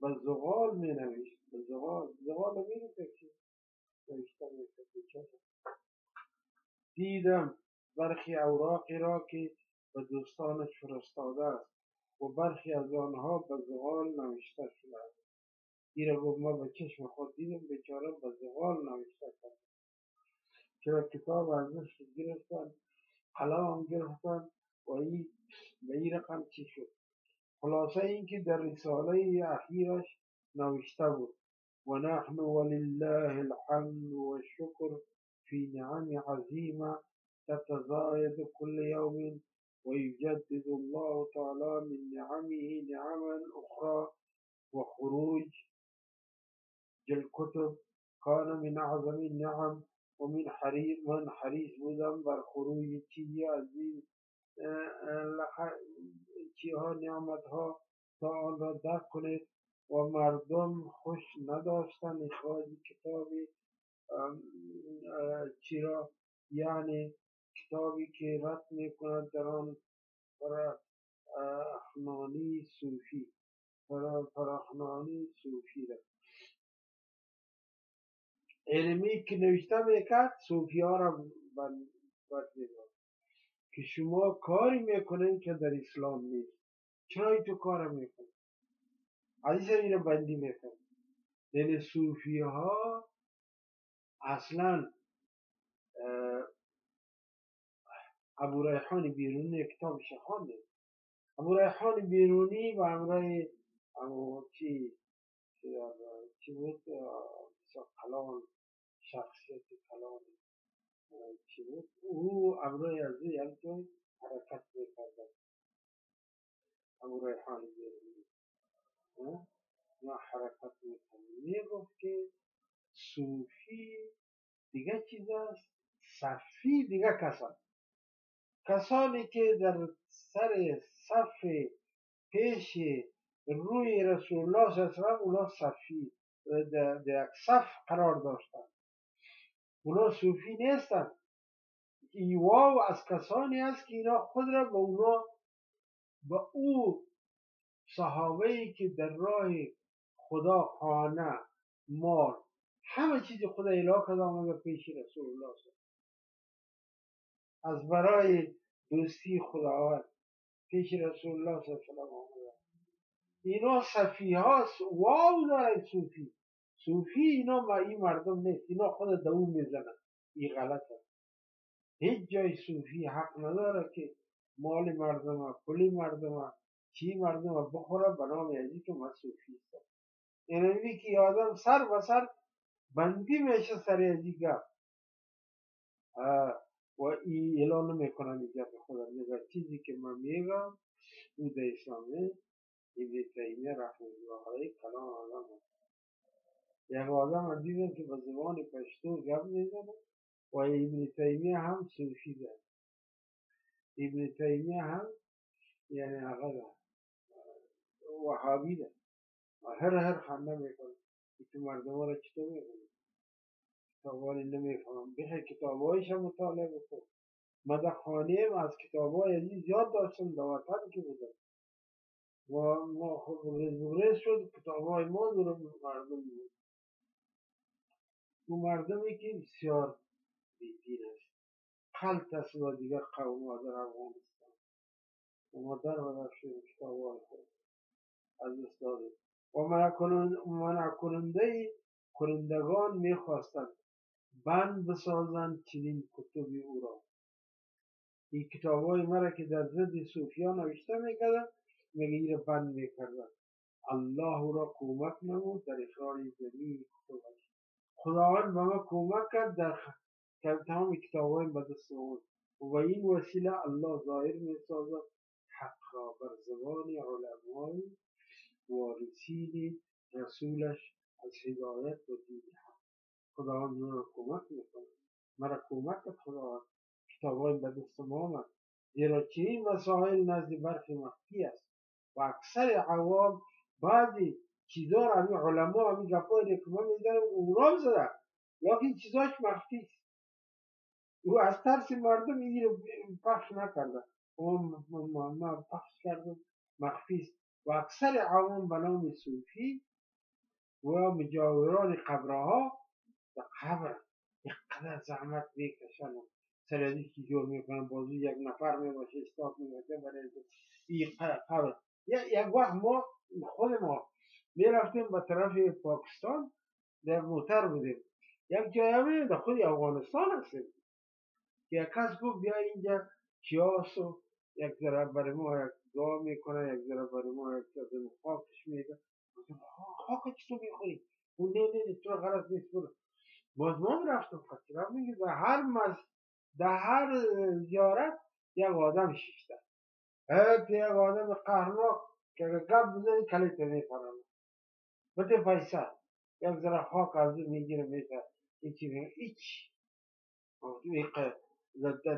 به زغال می نوشت به زغال زغال می نوشته دیدم برخی اوراقی را که به دوستانش فرستاده است و برخی از آنها به زغال نوشته شده است. این گفت ما به چشم خود دیدم بیچاره به زغال نوشته کرد چرا کتاب ازش گرفتن قلم گرفتن و این به این رقم چی شد؟ خلاصه اینکه در رساله اخیرش نوشته بود و نحن ولله الحمد والشکر في نعم عظيمة تتزايد كل يوم ويجدد الله تعالى من نعمه نعما أخرى. وخروج الكتب كان من أعظم النعم ومن حريص من حريص بودم بر خروج چیزی از این چیها نعمت ها تا آن را درک کنید. و مردم خوش نداشتن اخراج کتاب چرا یعنی کتابی که رد می کند در آن فراخنانی صوفی فراخنانی صوفی را. علمی که نوشته می‌کرد صوفی ها را بد که شما کاری می‌کنین که در اسلام نیست. چرا تو کار می‌کنین از این بندی می‌کنن یعنی صوفی ها اصلا ابو ریحان بیرونی کتابش ابو ریحان بیرونی و امرای امو چی؟ چی بود؟ کلان شخصیت کلان چی بود؟ او امرای از یک جای حرکت می‌کرده ابو ریحان بیرونی. یا حرکت می‌کنه می‌گفت که صوفی دیگه چیز است؟ صفی دیگه کسان کسانی که در سر صف پیش روی رسول الله صلی الله اونا صفی در یک صف قرار داشتن اونا صوفی نیستن ایواو از کسانی است که اینا خود را به اونا به او صحابه ای که در راه خدا خانه مال همه چیز خدا اله کرده آمده پیش رسول الله صلی از برای دوستی خداوند پیش رسول الله صلی الله علیه و آمده اینا صفی هاست. واو داره صوفی. صوفی اینا ما این مردم نیست. اینا خود دوم می‌زنن. این غلط هیچ جای صوفی حق نداره که مال مردم پولی مردم چی مردم بخوره به نام ازی که من صوفی هستم. اینمی که آدم سر و سر بندی میشه سر ازی گفت. و این اعلان می‌کنم اینجا به خدا میگه چیزی که من میگم او در اسلامه ابن تیمیه رحمه الله علیه کلام آدم هست یک آدم دیدم که به زبان پشتو گپ می‌زنه و ابن تیمیه هم صوفی ده ابن تیمیه هم یعنی هغه وهابی ده هر هر خنده می‌کنه. که مردم را چطور می‌کنه کتابانی نمیفهم بخیر کتابهایش هم مطالعه بکن. من در خانه از کتابهای یعنی زیاد داشتم در وطن که بودم و ما خب رز شد کتابهای ما دور مردم بود مردمی که بسیار بیدین است خلط است و دیگر قوم در افغانستان. و ما در و در شد کتابهای خود. از استاد و منع کننده کنندگان می‌خواستند. بند بسازند چنین کتبی او را. این کتاب های مرا که در ضد صوفیان نوشته می‌کردن میگه این را بند می‌کردن. الله را کمک نمود در اخراج جمیع کتبش خداوند به ما کمک کرد در تمام کتاب های به دست و این وسیله الله ظاهر می‌سازد حق را بر زبان علمای وارثین رسولش از هدایت و دین خداوند مرا کمک می‌کنه مرا کمک خداوند کتابهای به دست ما آمد زیرا چنین مسائل نزد برخی مخفی است و اکثر عوام بعضی چیزا را همین علما همین گپای که ما می‌زنم اونا زدن. یا این چیزاش مخفی است. او از ترس مردم این رو پخش نکردن ما پخش کردم مخفی است. و اکثر عوام به نام صوفی و مجاوران قبرها قبر اینقدر زحمت می‌کشن. سرازی که جور می‌کنن بازو یک نفر می‌باشه استاف می‌باشه برای این قبر یک وقت ما خود ما می‌رفتیم به طرف پاکستان در موتر بودیم. یک جای همین در خود افغانستان هستیم. که یک کس گفت بیا اینجا کیاس و یک ذره برای ما یک دعا می‌کنه یک ذره برای ما یک ذره خاکش میده خاک چطور می‌خوری؟ اون نه نه تو غلط نیست برو. باز ما رفتم خطی رفت میگه در هر مز در هر زیارت یک آدم شیشته هر یک آدم قهرناک که گپ بزنی کلیت میپرانه بده پیسه. یک ذره خاک از اون می‌گیره میده. هیچی میگه هیچ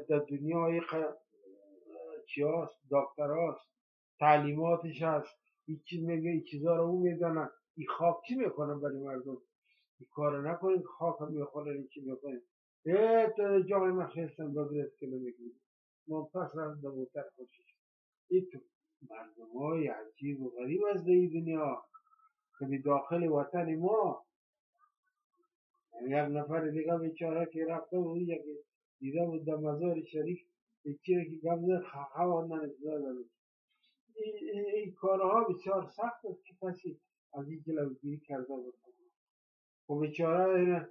در دنیا ایق چی هست دکتر هست تعلیماتش هست. هیچی میگه این چیزا رو او می‌دانن این خاک چی می‌کنن برای مردم؟ این کار نکنید خاک هم می‌خورن این چی می‌کنید. اه تو جای مخشستن بگرد که نمیگید من پس رفت در موتر خوشش این تو مردم های عجیب و غریب از این دنیا. که به داخل وطن ما. یک نفر دیگه بیچاره که رفته بود یکی دیده بود در مزار شریف یکی که گفت خواهان ننزده این کارها بسیار سخت است که کسی از این جلوگیری کرده باشه و بیچاره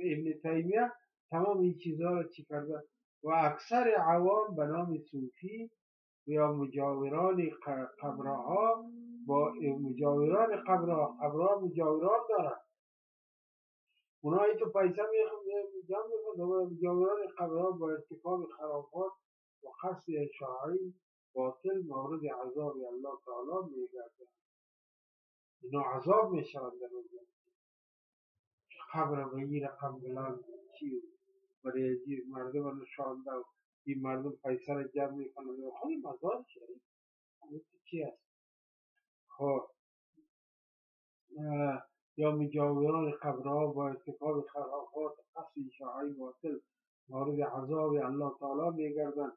ابن تیمیه تمام این چیزها رو چی کرده و اکثر عوام به نام صوفی یا مجاوران قبرها با مجاوران قبرها قبرها مجاوران دارن. اونایی که پیسه می‌کنه و مجاوران قبرها با ارتکاب خرافات و قصد شاعری باطل مورد عذاب الله تعالی میگردن. اینا عذاب می‌شوند در قبر غیر رقم بلند چی برای مردم و این مردم پیسه رو جمع می‌کنن و خواهی مزار شریف چی هست خب یا مجاوران قبرها با ارتکاب خرافات قصد شاعری باطل مورد عذاب الله تعالی میگردن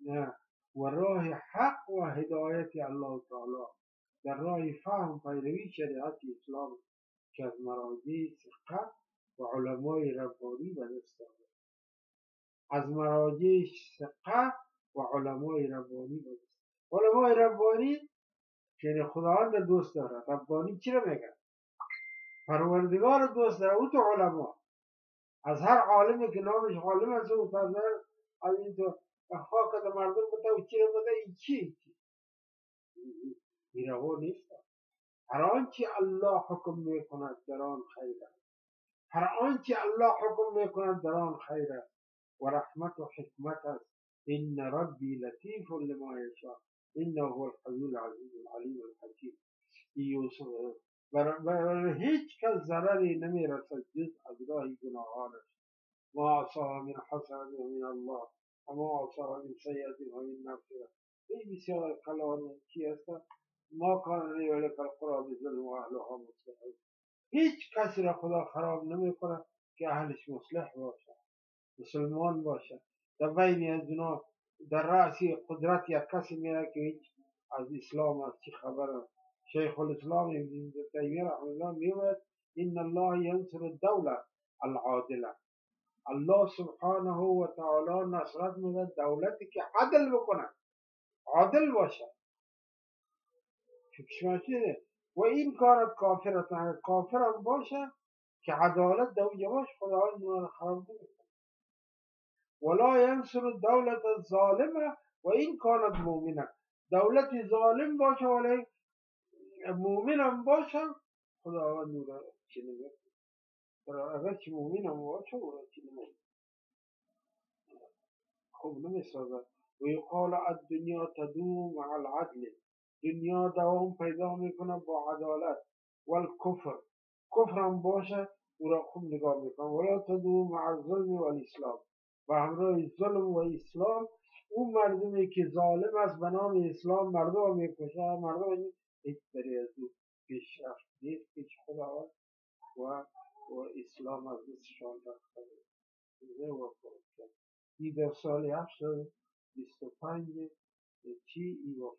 نه و راه حق و هدایت الله تعالی در راه فهم پیروی شریعت اسلام که از مراجع ثقه و علمای ربانی به دست آمد از مراجع ثقه و علمای ربانی به دست علمای ربانی یعنی خداوند دوست داره ربانی چی رو میگن پروردگار دوست داره او تو علما از هر عالمی که نامش عالم است او از این تو خاک مردم بده و چی بده این چی این روا نیست هر آنچه الله حکم میکند در آن خیر است. هر آنچه الله حکم میکند در آن خیر است. و رحمت و حکمت است. ان ربی لطیف لما یشاء. انه هو القوی العزیز العلیم الحکیم. یوسف بر هیچ کس ضرری نمیرسد جز از راه گناهانش. ما اصاب من حسن من الله. اما اصاب من سیئت من نفسه این بسیار کلام کی هست ما کان لی ولک القرى بظلم و اهلها مصلحون هیچ کسی را خدا خراب نمیکنه که اهلش مصلح باشه مسلمان باشه. در بین از اونا در رأسی قدرت یک کسی میره که هیچ از اسلام از چی خبر شیخ الاسلام ابن تیمیه رحمه الله میگوید ان الله ینصر الدولة العادله. الله سبحانه و تعالی نصرت میده دولتی که عدل بکنه عادل باشه. چیه و این کارت کافرتن کافر هم باشه که عدالت در اونجا باشه خداوند اونا خراب نمی‌کنه. ولا ینصر الدولت الظالمه و این کانت مؤمنه دولت ظالم باشه ولی مؤمن هم باشه خداوند اونا چی نمی‌کنه اگر چی مؤمن هم باشه اونا چی نمی‌کنه خوب نمی‌سازد. و یقال الدنیا تدوم مع العدل. دنیا دوام پیدا می‌کنه با عدالت و الکفر کفر هم باشه او را خوب نگاه می‌کنه. ولا تدو مع الظلم و الاسلام و همراه ظلم و اسلام اون مردمی که ظالم است به نام اسلام مردم می‌کشه. مردم هیچ بری از او پیشرفت نیست پیش خدا و و اسلام از دستشان رفته. و این در سال 725 The TE var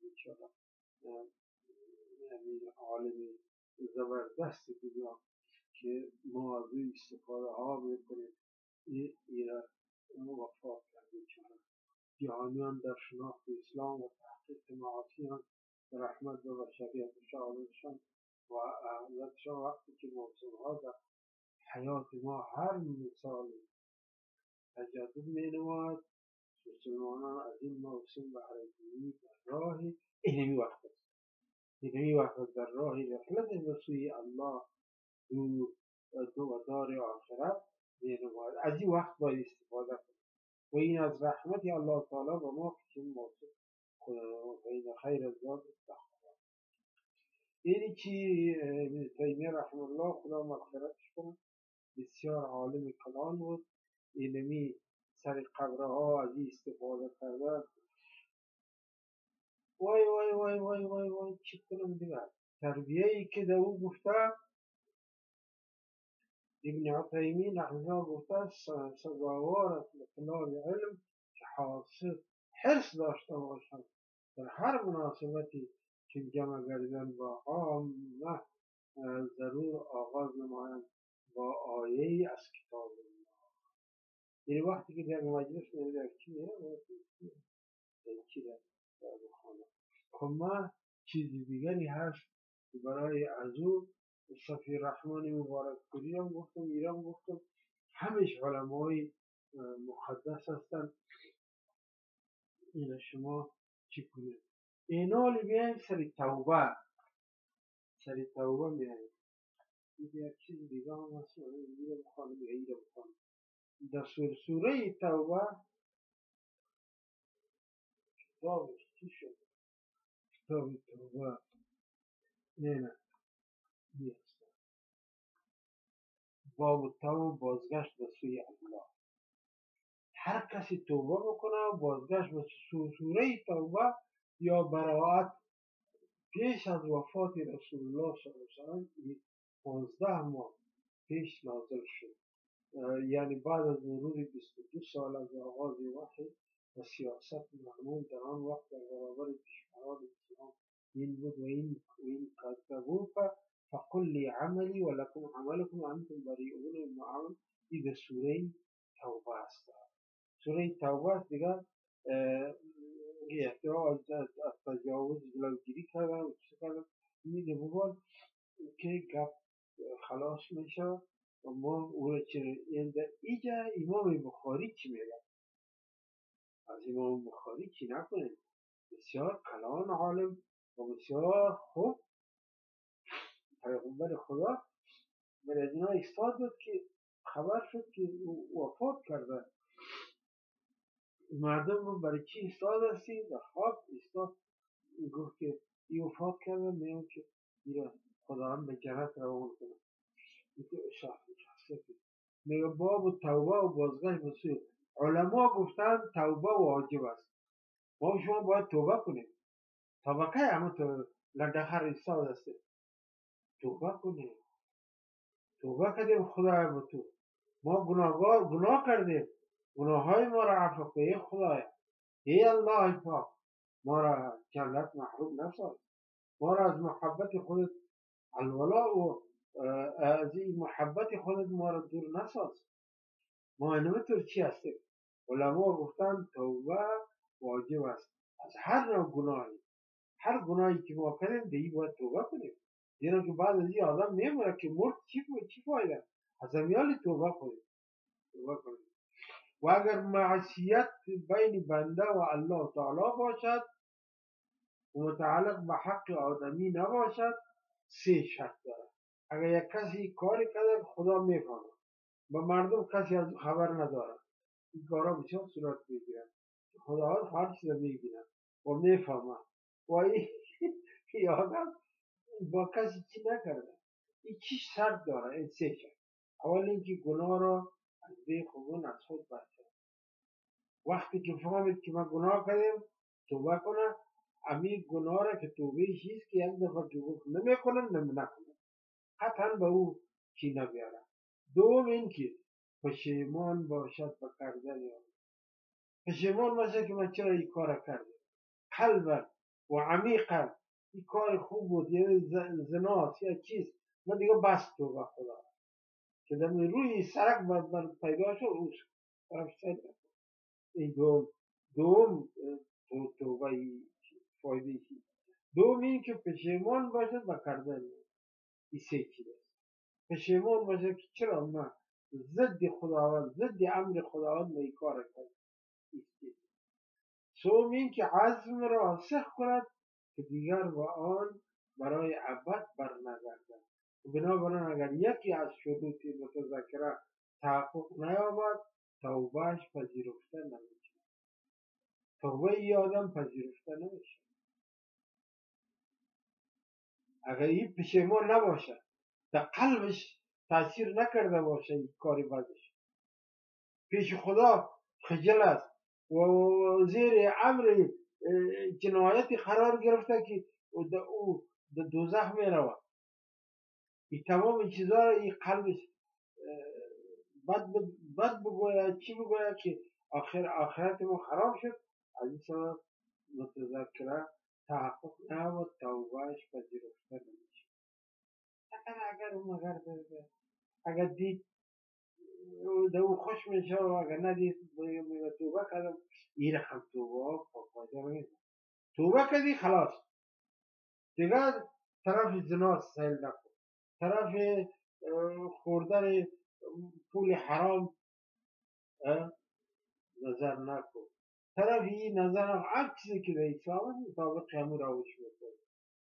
بیچاره. köra. یعنی عالم زبردست دنیا که ماضی استفاده ها می‌کنیم این را وفات کرد بیچاره. جهانیان در شناخت اسلام و تحقیق معاصیان رحمت و بشریت شعالشان و اهلتشان وقتی که موضوعها در حیات ما هر مثال تجدد می نماید مسلمانان از این موسم بهرهگیری در راه اینمی وقت است اینمی وقت در راه رحلت به سوی الله دو و دار آخرت می نماید از این وقت باید استفاده کنید و این از رحمت الله تعالی و ما که موصف این خیر الزاد اینی که تیمیه رحمه الله خدا مغفرتش کنه. بسیار عالم کلان بود. اینمی سر قبرها از این استفاده کرده وای وای وای وای وای وای چی کنم دیگه؟ تربیه ای که در او گفته ابن عطیمی رحمه گفته سزاوار است به علم که حاصل حرص داشته باشند در هر مناسبتی که جمع گردن با عامه ضرور آغاز نمایند با آیه از کتاب الله. یعنی وقتی که در مجلس میره چی میره چی در خانه خب ما چیز دیگری هست. برای از او صفی رحمان مبارک پوری هم گفتم ایران گفتم. همش علمای مقدس هستند این شما چی کنید؟ اینال بیایم سر توبه. سر توبه بیایم یک چیز دیگه هم هست. میره بخوانم یا اینجا بخوانم در سور سوره توبه چی شد کتاب توبه نه نیست باب توبه بازگشت به سوی الله. هر کسی توبه بکنه بازگشت به سوره توبه یا براعت پیش از وفات رسول الله صلی الله علیه و پانزده ماه پیش نازل شد. یعنی بعد از مرور 22 سال از آغاز وحی و سیاست معمول در آن وقت در برابر پیشنهاد اسلام این بود و این این کذبوک فقل لی عملی و لکم عملکم و أنتم بریئون مما عمل این سوره توبه است. سوره توبه است. دیگه احتراز از تجاوز جلوگیری کردن و چه کردن. بگن که گپ خلاص میشه و ما او را چه در ایجا امام بخاری چی میگه؟ از امام بخاری چی نکنیم بسیار کلان عالم و بسیار خوب. پیغمبر خدا من از اینا استاد بود که خبر شد که وفات کرده. مردم رو برای چی ایستاد هستی؟ در خواب ایستاد. گفت که ای وفات کرده میگم که ایرا خدا هم به جنت روان کنه. میگه باب و توبه و بازگشت به علما گفتن توبه واجب است. ما شما باید توبه کنیم. که اما تو لندخر ایستاد هستی توبه کنیم. توبه کردیم خدا به تو. ما گناهگار گناه کردیم. گناه های ما را عفو کنی خدایا ای الله پاک. ما را جنت محروم نساز. ما را از محبت خودت الولا و از این محبت خودت ما را دور نساز. ما چی هستیم. علما گفتن توبه واجب است. از هر نوع گناهی هر گناهی که ما کردیم این باید توبه کنیم. زیرا که بعد از این آدم میمونه که مرد چی چی فایده؟ از امیال توبه کنیم. توبه کنیم. و اگر معصیت بین بنده و الله تعالی باشد و متعلق به حق آدمی نباشد سه شرط دارد اگر یک کسی کاری کرده خدا می‌فهمه. و مردم کسی از خبر نداره این کارا بسیار صورت می‌گیرد. خدا هر چیز می‌گیرد. و می‌فهمه. و این آدم با کسی چی نکرده. این چی شرط داره؟ این سه اول اینکه گناه را از بی خودون از خود بچه وقتی که فهمید که ما گناه کردیم توبه کنه. امی گناه را که توبه چیست که یک دفعه توبه نمی‌کنن نمی نکنن قطعا به او چی نبیارن دوم این که پشیمان باشد به کردن آن. پشیمان باشه که من چرا این کار کردم؟ قلبا و عمیقا این کار خوب بود یه زناست یا چیز من دیگه بس توبه خدا. که در روی سرک بر پیدا شد روش طرف این دوم دوم تو توبه فایده دوم این که پشیمان باشد و کردن این سه چیز پشیمان باشد که چرا من ضد خداوند ضد امر خداوند می کار کرد سوم این که عزم را راسخ کند که دیگر با آن برای ابد بر نگردد بنابراین اگر یکی از شروط متذکره تحقق نیابد توبهش پذیرفته نمیشه توبه ای آدم پذیرفته نمیشه این پشیمان نباشه. در قلبش تاثیر نکرده باشه این کاری بدش پیش خدا خجل است. و زیر امر جنایتی قرار گرفته که او در دوزخ می این تمام این چیزها را این قلبش بد, بد بگوید چی بگوید که آخر آخرت ما خراب شد. از این سبب متذکره تحقق نه و توبهش پذیرفته نمیشه. اگر اگر اون اگر اگر دید در او خوش میشه و اگر ندید میگه توبه کردم این رقم توبه پاکاجه توبه کردی خلاص. دیگر طرف زنا سیل نکن. طرف خوردن پول حرام نظر نکن. طرف این نظر چیزی که در اسلام مطابق همون روش می‌کنه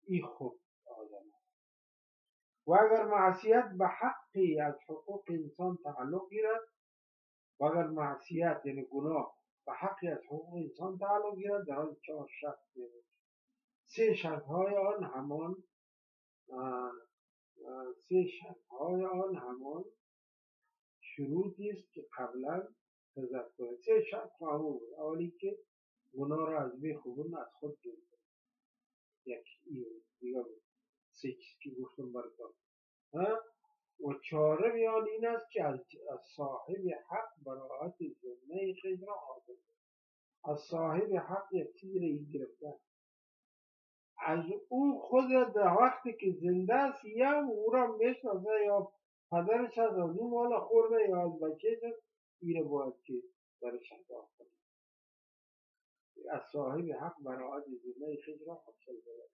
این خوب آدم. و اگر معصیت به حقی از حقوق انسان تعلق گیرد و اگر معصیت یعنی گناه به حقی از حقوق انسان تعلق گیرد در آن چهار شرط میبود سه شرط های آن همان سه شرط های آن همان شروطی است که قبلا تذکر سه شرط همون بود؟ اولی که گناه را از بی خوبون از خود دور کنید یک دیگه بود سه چیز که گفتم براتون و چاره بیان این است که از صاحب حق براعت ذمه خیلی را حاضر از صاحب حق یک چیزی را این گرفتن از او خود در وقتی که زنده است یا او را می‌شناسه یا پدرش از از اون مال خورده یا از بچه این باید که ادا کنه از صاحب حق براعت ذمه خیلی را حاصل بده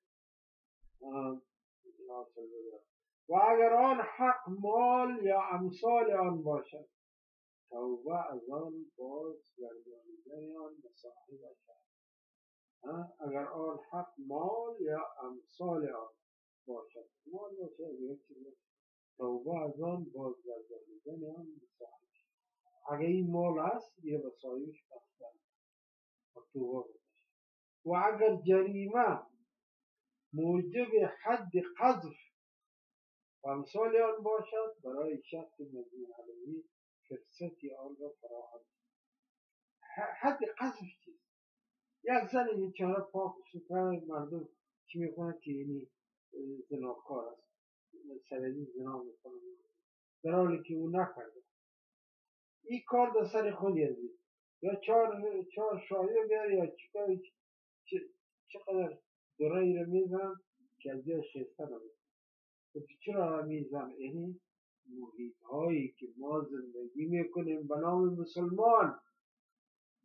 و اگر آن حق مال یا امثال آن باشد توبه از آن باز گردانیدن آن به صاحبش اگر آن حق مال یا امثال آن باشد مال باشه یک چیز توبه از آن باز گردانیدن آن به صاحبش مال هست یه به صاحبش بخشن و و اگر جریمه موجب حد قذف و امثال آن باشد برای شخص مجنون علیه فرصتی آن را فراهم حد قذف چیست؟ یک زن بیچاره پاک سوتر مردم چی می‌کنه که یعنی زناکار است سردی زنا می‌کنه در حالی که او نکرده. این کار در سر خودی عزیز یا چهار چهار شاهی بیار یا چیکار چقدر دوره رو میزن که از جای شیسته نمیده چرا میزن یعنی محیط هایی که ما زندگی می‌کنیم به نام مسلمان.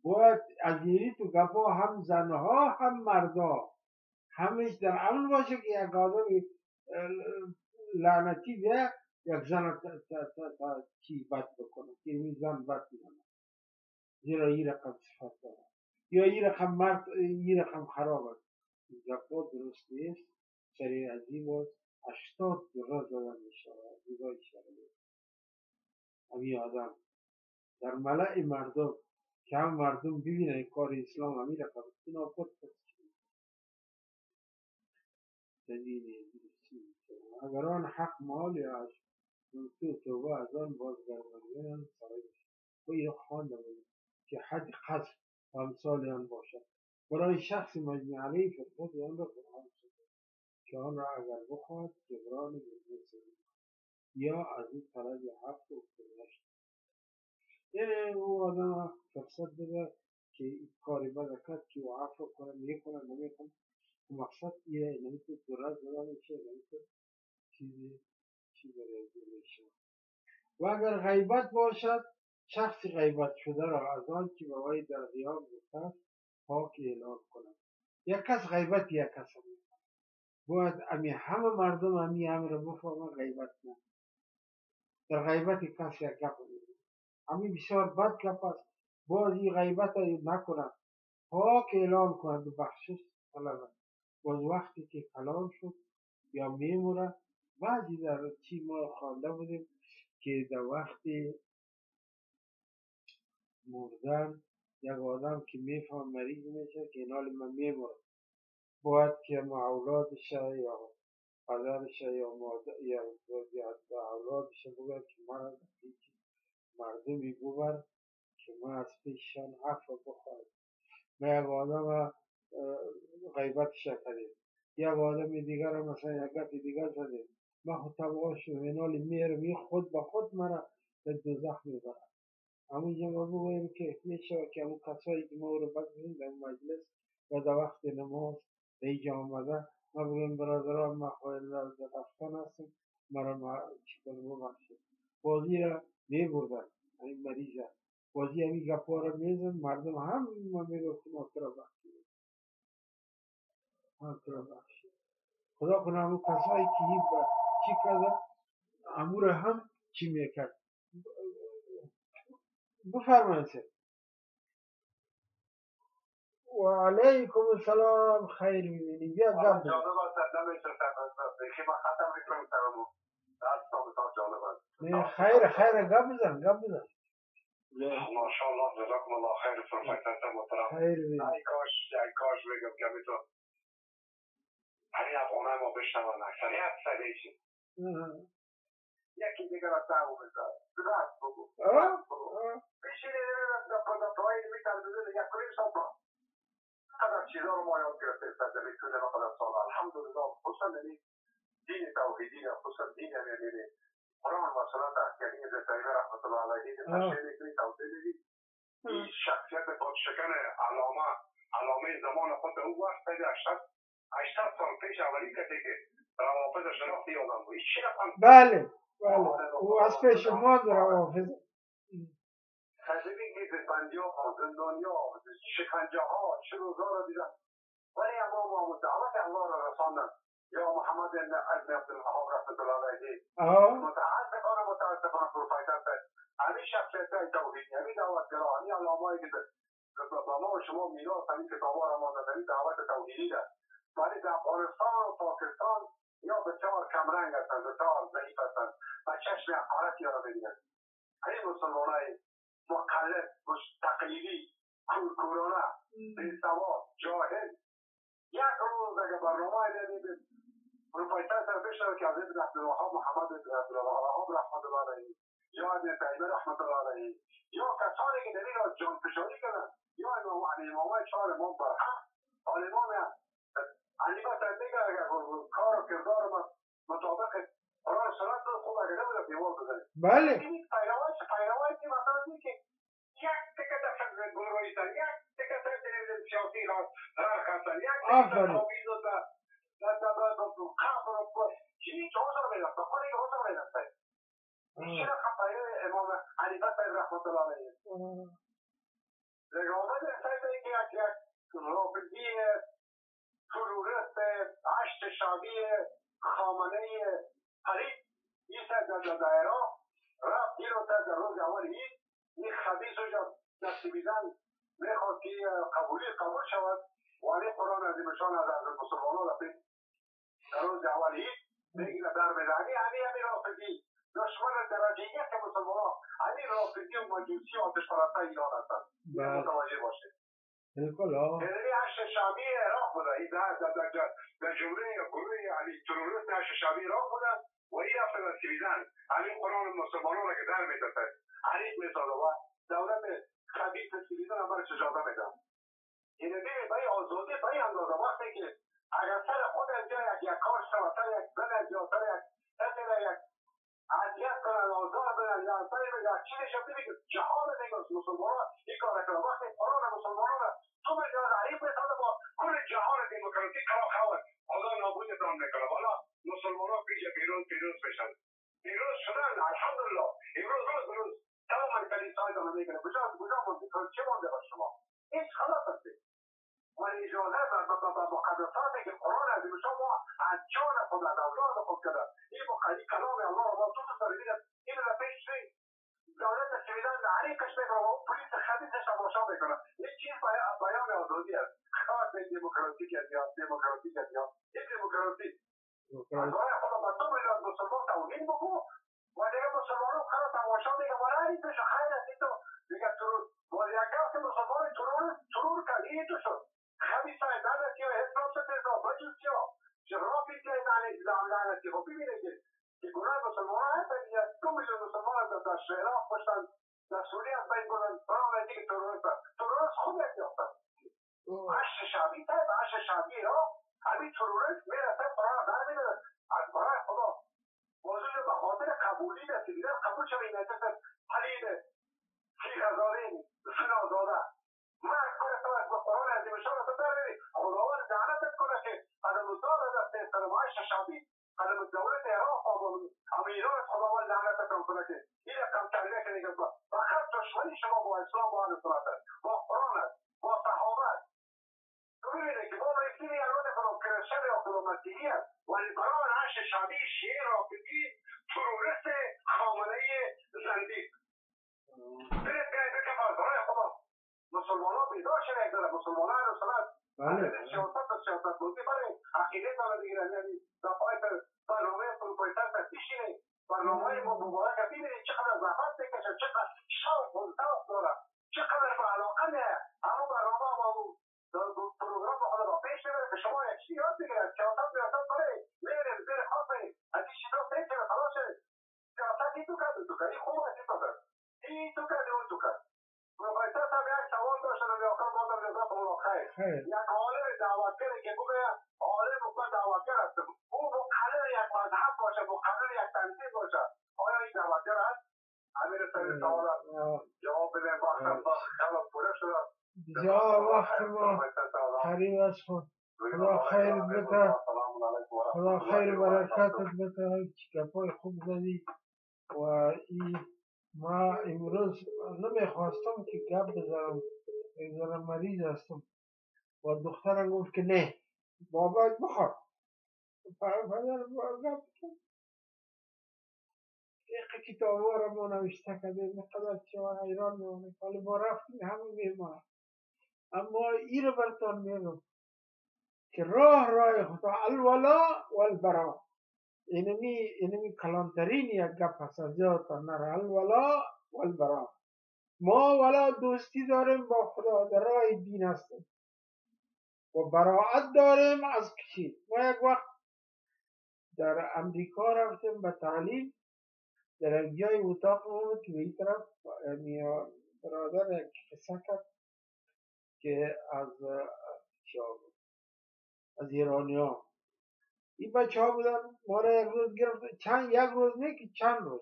باید از یعنی تو گفا هم زنها هم مردا. همش در امن باشه که یک آدم لعنتی بیا یک زن چیز بد بکنه که این زن بد می‌کنه زیرا این رقم صفت داره یا این رقم مرد این رقم خراب است گفا درست نیست سریع عظیم است هشتاد دقیقه زدن می شود زیبای شود امی آدم در ملع مردم که هم مردم ببینن کار اسلام همی را قبطینا خود اگر آن حق مال از تو توبه از آن بازگردانیدن صاحبش و این خوانده بود که حد قصد و امثال آن باشد. برای شخص مجموع علیه فرصت آن را قرآن که آن را اگر بخواهد جبران بزرگ یا از این طلب حق کنش یعنی او آدم فرصت بده که کاری بده که او عفو کنه می‌کنه نمی‌کنه مقصد اینه نمی‌تونه درست بده نمی‌تونه چیزی میشه و اگر غیبت باشد شخص غیبت شده را از آن که به در غیاب گفته پاک اعلان کند یک کس غیبت یک کس هم باید امی همه مردم امی همه رو بفهمن غیبت نه. در غیبت کس یک گپ امی بسیار بد گپ است. باز این غیبت رو نکنن پاک اعلان کنند بخشش طلبن باز وقتی که کلام شد یا میموره بعضی در چی ما خوانده بودیم که در وقتی مردن یک آدم که میفهم مریض میشه که اینال من میمرم باید که ما اولادش یا پدرش یا مادر یا اولادش بگه که من مردمی ببر که من از پیششان عفو بخواهد ما یک آدم غیبتش کردیم یک آدم دیگر مثلا یک گپ دیگر زدیم. من خود تباش و اینال میرم این خود به خود مرا به دوزخ می‌برد همونجا ما بگوییم که میشه که همون کسایی که ما رو بگذاریم در مجلس و در وقت نماز به اینجا آمده. ما بگوییم برادران ما خواهی رفتن هستم مرا چیکار ببخشید بازی را میبردن. این مریض بازی همین گپا را میزن. مردم هم ما می‌گفتیم ما کرا بخشید ما بخشید خدا کنه همون کسایی که این چی کرده امور هم چی می‌کرد بفرمایید. و علیکم السلام خیر می‌بینیم بیا نه خیر خیر گپ بزن گپ بزن. ماشاءالله جزاکم الله خیر پروفسور محترم. ای کاش ای کاش بگم که میتون همین افغانه ما بشنون اکثریت سریع یکی دیگر از دعو بزن راست بگو. بشینی در پای می تلویزیون یک کنیم. سال قدر چیزا رو ما یاد گرفتیم در می‌تونه مثلا سال. الحمدلله. خصوصا یعنی دین توحیدی خصوصا دین یعنی قرآن و سنت یعنی ابن تیمیه رحمت الله علیه. تشریح می‌کنی توضیح میدی؟ این شخصیت خودشکن علامه علامه زمان خود او وقت پیدا 80 80 سال پیش اولی کسی که روافض شناختی یادم بود چی رقم بله. بله. او از پیش ما در روافض تجربه که بندی ها زندانی ها شکنجه ها چه روزا را دیدن. ولی اما ما دعوت الله را رساندن. یا محمد ابن عبدالوهاب رحمت الله علیه. متاسفانه متاسفانه پروفایتر همین شخصیت های توحیدی همین دعوتگرا همین علامایی که به ما و شما میراث همین کتابا را مانده همین دعوت توحیدی ده ولی در افغانستان و پاکستان یا بسیار کمرنگ هستند بسیار ضعیف هستند و چشم حقارتی را می‌بینند همین مسلمانای مقلد تقلیدی کورکورانه بیسواد جاهل یک روز اگر برنامه دیدید پروفایتر سر بشنوه که از ابن عبدالوهاب محمد ابن عبدالوهاب رحمت الله علیه یا ابن تیمیه رحمت الله علیه یا کسانی که این را جان فشاری کردن یا امام امامای چهار امام برهم حال امام البته دیگه کار و کردار مطابق قرآن سنت خوب اگر نبوده دیوار بزنید بله. این پیروایش پیروایش مثلا این که یک تکه در گروهی یک تکه در تلویزیون سیاسی را راه کردن یک تکه در تاویز و در قبر و هیچ حضور میدن؟ به خود یک حضور میدن چرا امام علی بطر رحمت الله علیه. رقابت سایده که یک یک رافضی ترورست عشت شعبی خامنه پرید این سر در دایره رفت این رو در روز اول این این خبیث رو نصیبیدن می‌خواد که قبولی قبول شود. ولی قرآن عظیمشان از از مسلمانان را در روز اول این بگیره در بدانی همین همین رافضی. دشمن درجه یک مسلمان همین رافضی و مجوسی و آتش پرسته ایران هستند. متوجه باشید. بالکل پدری هشت شعبی عراق بوده این در در در جمله گروه علی تروریست هشت شعبی عراق بودن و این رفته نصیبیدن همین قرآن مسلمانان را که در میترسد عریب می‌سازه و دولت خبیث نصیبیدن هم برش اجازه میدن این ببین به آزادی به این اندازه وقتی که اگر سر خود اینجا یک یک کار سر یک زن سر یک سر یک اذیت کنن آزار بدن یا سر یک چی نشه ببین جهان دیگه مسلمانان این کار کنن وقتی قرآن مسلمانان تو میدان عریب می‌سازه با کل جهان دموکراسی کلا خواهد. خدا نابودتان می‌کنه حالا مسلمانان پیش پیروز پیروز بشن. پیروز شدن الحمدلله. امروز روز روز. تمام کلیسایتان می‌کنه کجا کجا مونده چه مونده هیچ خلاص هستی ولی اجازه و مقدساتی که قرآن از شما از جان خود از اولاد خود این مقدی کلام الله را تو دوست داری این را پیش ری دولت سویدن عریقش می‌کنه و پلیس خبیثش تماشا می‌کنه. این چیز بیان آزادی است. خاص به دموکراسی که یا دموکراسی که یا این دموکراسی. از راه خود مردم را مسلمان توهین بگو و دیگه مسلمان خیلی تماشا میگه ولی این تو خیر است تو. دیگه ترور و یک که مسلمان ترور ترور کرد این تو شد. خبیث های دلت یا حساب شده تو بجوز یا جغرافی که این اسلام لعنتی خب ببینه که که گناه مسلمان هست دیگه دو میلیون مسلمان در شهرها پشتن در سوریه از بین بردن برای دیگه ترور ترور خوب یافتن عش شعبی طيب عش شعبی ها همین تروریست اصلا برای در میره از برای خدا موضوع به خاطر قبولی نسیدن قبول شوی نجس حلیل شیخ هزارین سنا زاده من اکبر تو از قرآن عظیم شان تو میری خداوند لعنتت کنه که قدم دار دست سلام عش شعبی قدم دولت عراق امیران خداوند لعنتت کنه که این رقم تغییر کنه فقط دشمنی شما با اسلام با اهل سنت با قرآن است با صحابه است ببینید که ما رسیدی الان کنم کرشن حکومتیه ولی برای عش شعبی شیعه رافضی تروریست خامنه زندیق برید مسلمان ها بیدار شده یک داره مسلمان ها رسالت بله سیاست و سیاست بودی برای عقیده داره دیگه یعنی دفاعی برنامه پروفیسر تفتیشینه برنامه مبارک ببینید چقدر زحمت می‌کشه چقدر شوق و ذوق داره چقدر به علاقه نه. اما برنامه و پروگرام خود را پیش ببره. که شما یک چیزی یاد بگیرید سیاست سیاست کنید میرید زیر خاص از این چیزا فکر کنید خلاص سیاست این تو کرد تو کرد این خوب است این تو کرد این تو کرد اون تو کرد یک عالم دعوتگری که بگه عالم من دعوتگر هستم او مقرر یک مذهب باشه مقرر یک تنظیم باشه. آیا این دعوتگر هست امیر سر سوال جواب بده وقت خلاص پوره شده. بسیار وقت ما. قریب از خود خدا خیر بده. خدا خیر برکتت بده. گپای خوب زدی. و این ما امروز نمی‌خواستم که گپ بزنم. ذره مریض هستم. و دخترم گفت که نه بابا بخواد پدر گپ یک کتابا را ما نوشته کردیم نقدر چه ایران میمونه. حالا ما رفتیم همه میمونه اما این رو برتان میگم که راه راه خدا الولا و البرا. اینمی اینمی کلانترین یک گپ هست. از یادتان نره. الولا و البرا. ما ولا دوستی داریم با خدا در راه دین هستیم. و براعت داریم از کشید ما یک وقت در امریکا رفتیم به تعلیم. در جای اتاق بود که این طرف برادر یک قصه کرد که از از ایرانی ها این بچه ها بودن ما را یک روز گرفت چند یک روز نه که چند روز.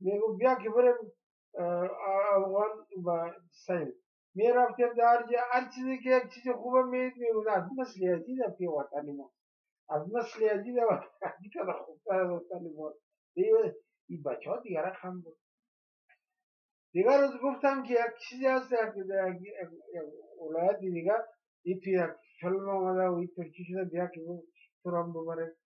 میگو بیا که بریم افغان و سیل می رفتیم در جا هر چیزی که یک چیز خوبه مید میگو از مثل عزیز پی وطنی ما. از مثل عزیز وطنی که خوبتر از وطنی ما. این بچه ها دیگه رقم بود. دیگر روز گفتم که یک چیزی هست یک ولایت دیگه. این توی یک فیلم آمده و این ترکی شده بیا که تو را ببره.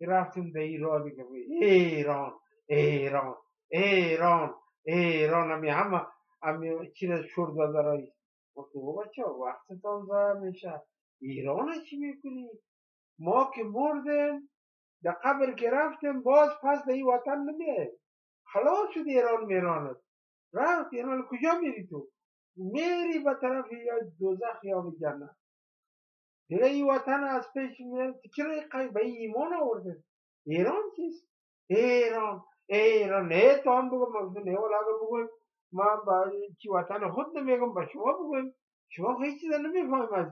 رفتیم به ایران دیگه. ایران ایران ایران. ایران همی همه همی چیز شور داده رایی گفتم بچه وقتتان ضایع میشه ایران چی می‌کنی ما که مردیم در قبر که رفتیم باز پس در این وطن نمیه خلاص شد ایران میرانت رفت ایران کجا میری تو میری به طرف یا دوزخ یا به جنت دیگه این وطن از پیش میره چرا به ایمان آورده ایران چیست ایران ایران نه تو هم بگو مگه نه ولا بگویم ما با چی وطن خود نمیگم با شما هیچ چیز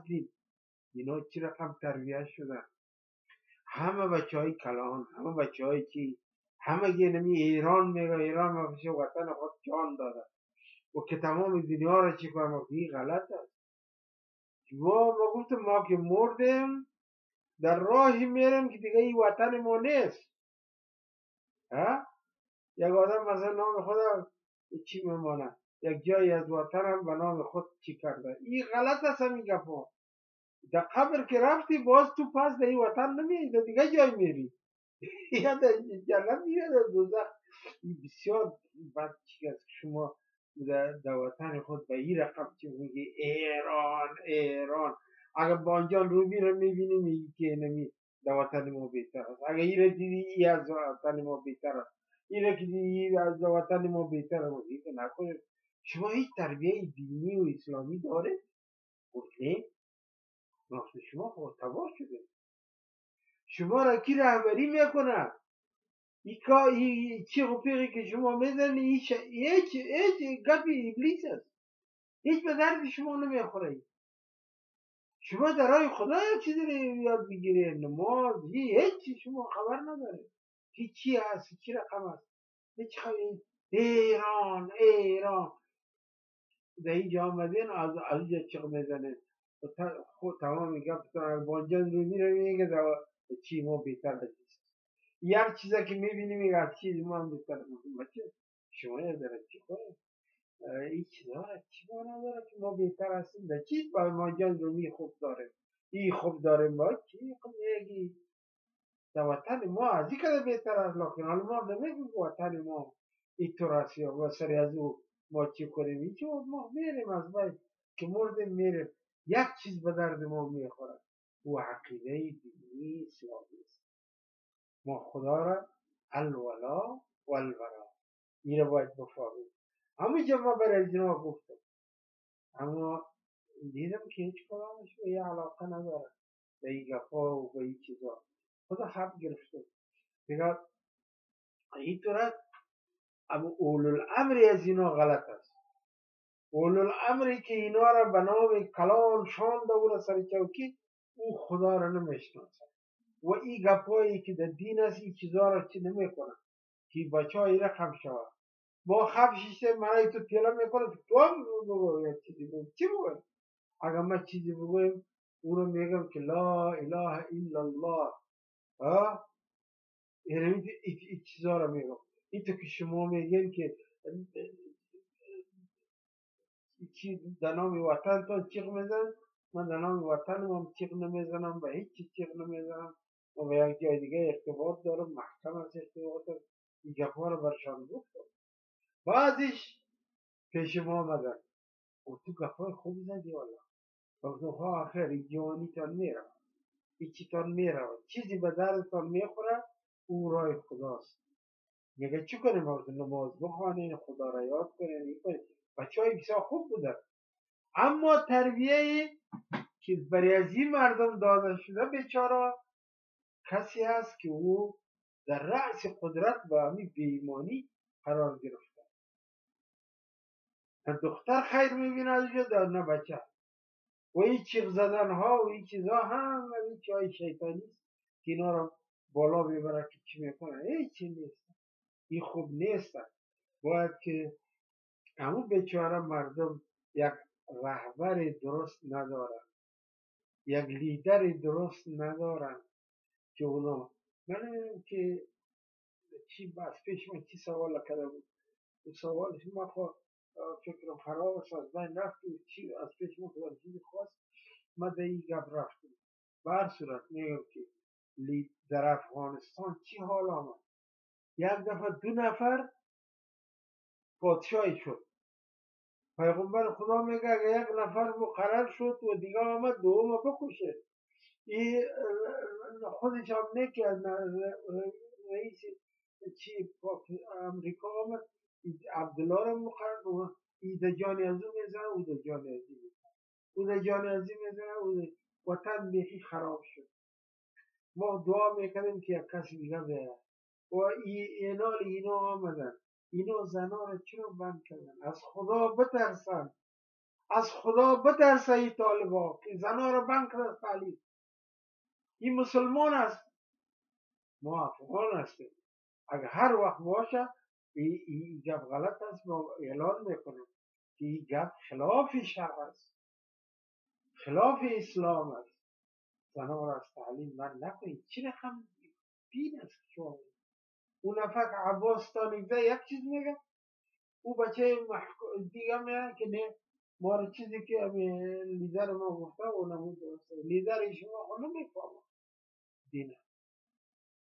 دین. اینا چی رقم تربیت شدن. همه بچه های کلان همه بچه های چی؟ همه گه نمی ایران میگه ایران ما وطن خود جان داده. و که تمام دنیا را چی کنم؟ این غلط است. ما ما گفتم ما که مردیم در راهی میرم که دیگه این وطن ما نیست. ها؟ یک آدم مثلا نام خدا چی میمانه یک جایی از وطن هم به نام خود چی کرده؟ این غلط است همین گفا. در قبر که رفتی باز تو پس در این وطن نمیری در دیگه جای میری. یا در جنت یا در دوزخ بسیار بد است. شما در وطن خود به این رقم چی میگی؟ ایران ایران. اگر بانجان روبی رو می‌بینی میگی که نمی در وطن ما بهتر است. اگر این رو دیدی ای از وطن ما بهتر است. اینه که از وطن ما بهتر که نکنه. شما هیچ تربیه دینی و اسلامی داره؟ گفته نفس شما خود تباه شده. شما را کی رهبری می‌کنه؟ ای ای چی غفیقی که شما می‌زنی؟ هیچ هیچ هیچ گپی ابلیس است. هیچ به درد شما نمی‌خوره. شما در راه خدا چیزی یاد بگیره نماز هیچ شما خبر نداره. هیچی هست چی رقم هست. هیچ ایران ایران. در اینجا آمدین از از اینجا چیغ می‌زنه. خود تمام گفت بانجان رو میره میگه چی ما بهتر بچیست یک چیزا که می‌بینیم میگه از چیز ما هم بهتر بچه شما یه داره چی کنه این چیزا چی ما نداره که ما بهتر هستیم؟ در چیز با رو می خوب داره این خوب داره با چی؟ خب میگی در وطن ما از این کده بهتر از لکن. حالا ما نمیگیم وطن ما این تراسی و سری از او ما چی کنیم؟ این چی ما میریم از باید که مردیم میریم. یک چیز به درد ما می‌خورد و عقیده دینی اسلامی است. ما خدا را الولا و البرا این را باید بفهمیم. همه ما برای جناب گفتم. اما دیدم که هیچ کلامش به یه علاقه نداره به این گفا و به این چیزا. خدا حق گرفته. دیگر این طورت اما اولو الامری از اینا غلط است. اولو الامری که اینا را به نام کلام شانده و سر چوکی او خدا را نمی‌شناسد. و این گپایی که در دین است این چیزا را چی نمی‌کنن که بچه های را خم شود. با خم شیشه منای تو تیلا می‌کنه تو هم چیزی بگو چی بگو اگر من چیزی بگویم او رو میگم که لا اله الا الله. یعنی این چیزا را میگم این که شما میگین که چی در نام وطن تو چیغ میزن من در نام وطن هم چیغ نمی‌زنم و هیچ چیغ نمی‌زنم. و به یک جای دیگه ارتباط دارم محکم از ارتباط این گفا رو برشان گفتم. بعدش پیش ما آمدن. و تو گفای خوب زدی والا. و ها آخر این جوانی تان میره این چی تان میره چیزی به دردتان می‌خوره او رای خداست. میگه چی کنیم؟ وقت نماز بخوانین خدا را یاد کنین بچه های بسیار خوب بودن. اما تربیه که برای از این مردم داده شده بیچاره کسی هست که او در رأس قدرت و همین بیمانی قرار گرفته. نه دختر خیر می‌بینه از نه بچه. و این چیغ زدن ها و این چیزها هم این چای شیطانی که اینا رو بالا ببره که چی می‌کنه؟ هیچی نیست. این خوب نیست. باید که همون بیچاره مردم یک رهبر درست ندارن. یک لیدر درست ندارن که اونا من که چی بس پیش من چی سوال کرده بود؟ سوالش ما خوا فکرم خراب است از بین رفت چی از پیش خدا چیزی خواست ما در این گپ رفتم بر صورت میگم که در افغانستان چی حال آمد؟ یک دفعه دو نفر پادشاهی شد. پیغمبر خدا میگه اگه یک نفر مقرر شد و دیگه آمد دوم بکشه. این خودش هم نکه رئیس چی امریکا آمد. عبدالله رو مقرر این جانی از او می‌زنه او جانی از او می‌زنه او جانی از او می‌زنه او وطن بیخی خراب شد. ما دعا می‌کنیم که یک کسی دیگه بیاد و اینال اینا آمدن. اینا زنا رو چرا بند کردن؟ از خدا بترسن. از خدا بترسه ای طالبا که زنا رو بند کرد تعلیم. این مسلمان است. ما افغان هستیم. اگر هر وقت باشه این گپ غلط است ما اعلان می‌کنیم که این گپ خلاف شرع است. خلاف اسلام است. زنا را از تعلیم من نکنید. چی رقم دین است شما اون نفر عباس تانیگزه یک چیز میگه او بچه دیگه میگه که نه. ما چیزی که لیدر ما گفته او نمود درسته لیدر شما خود نمی‌فهمه دینه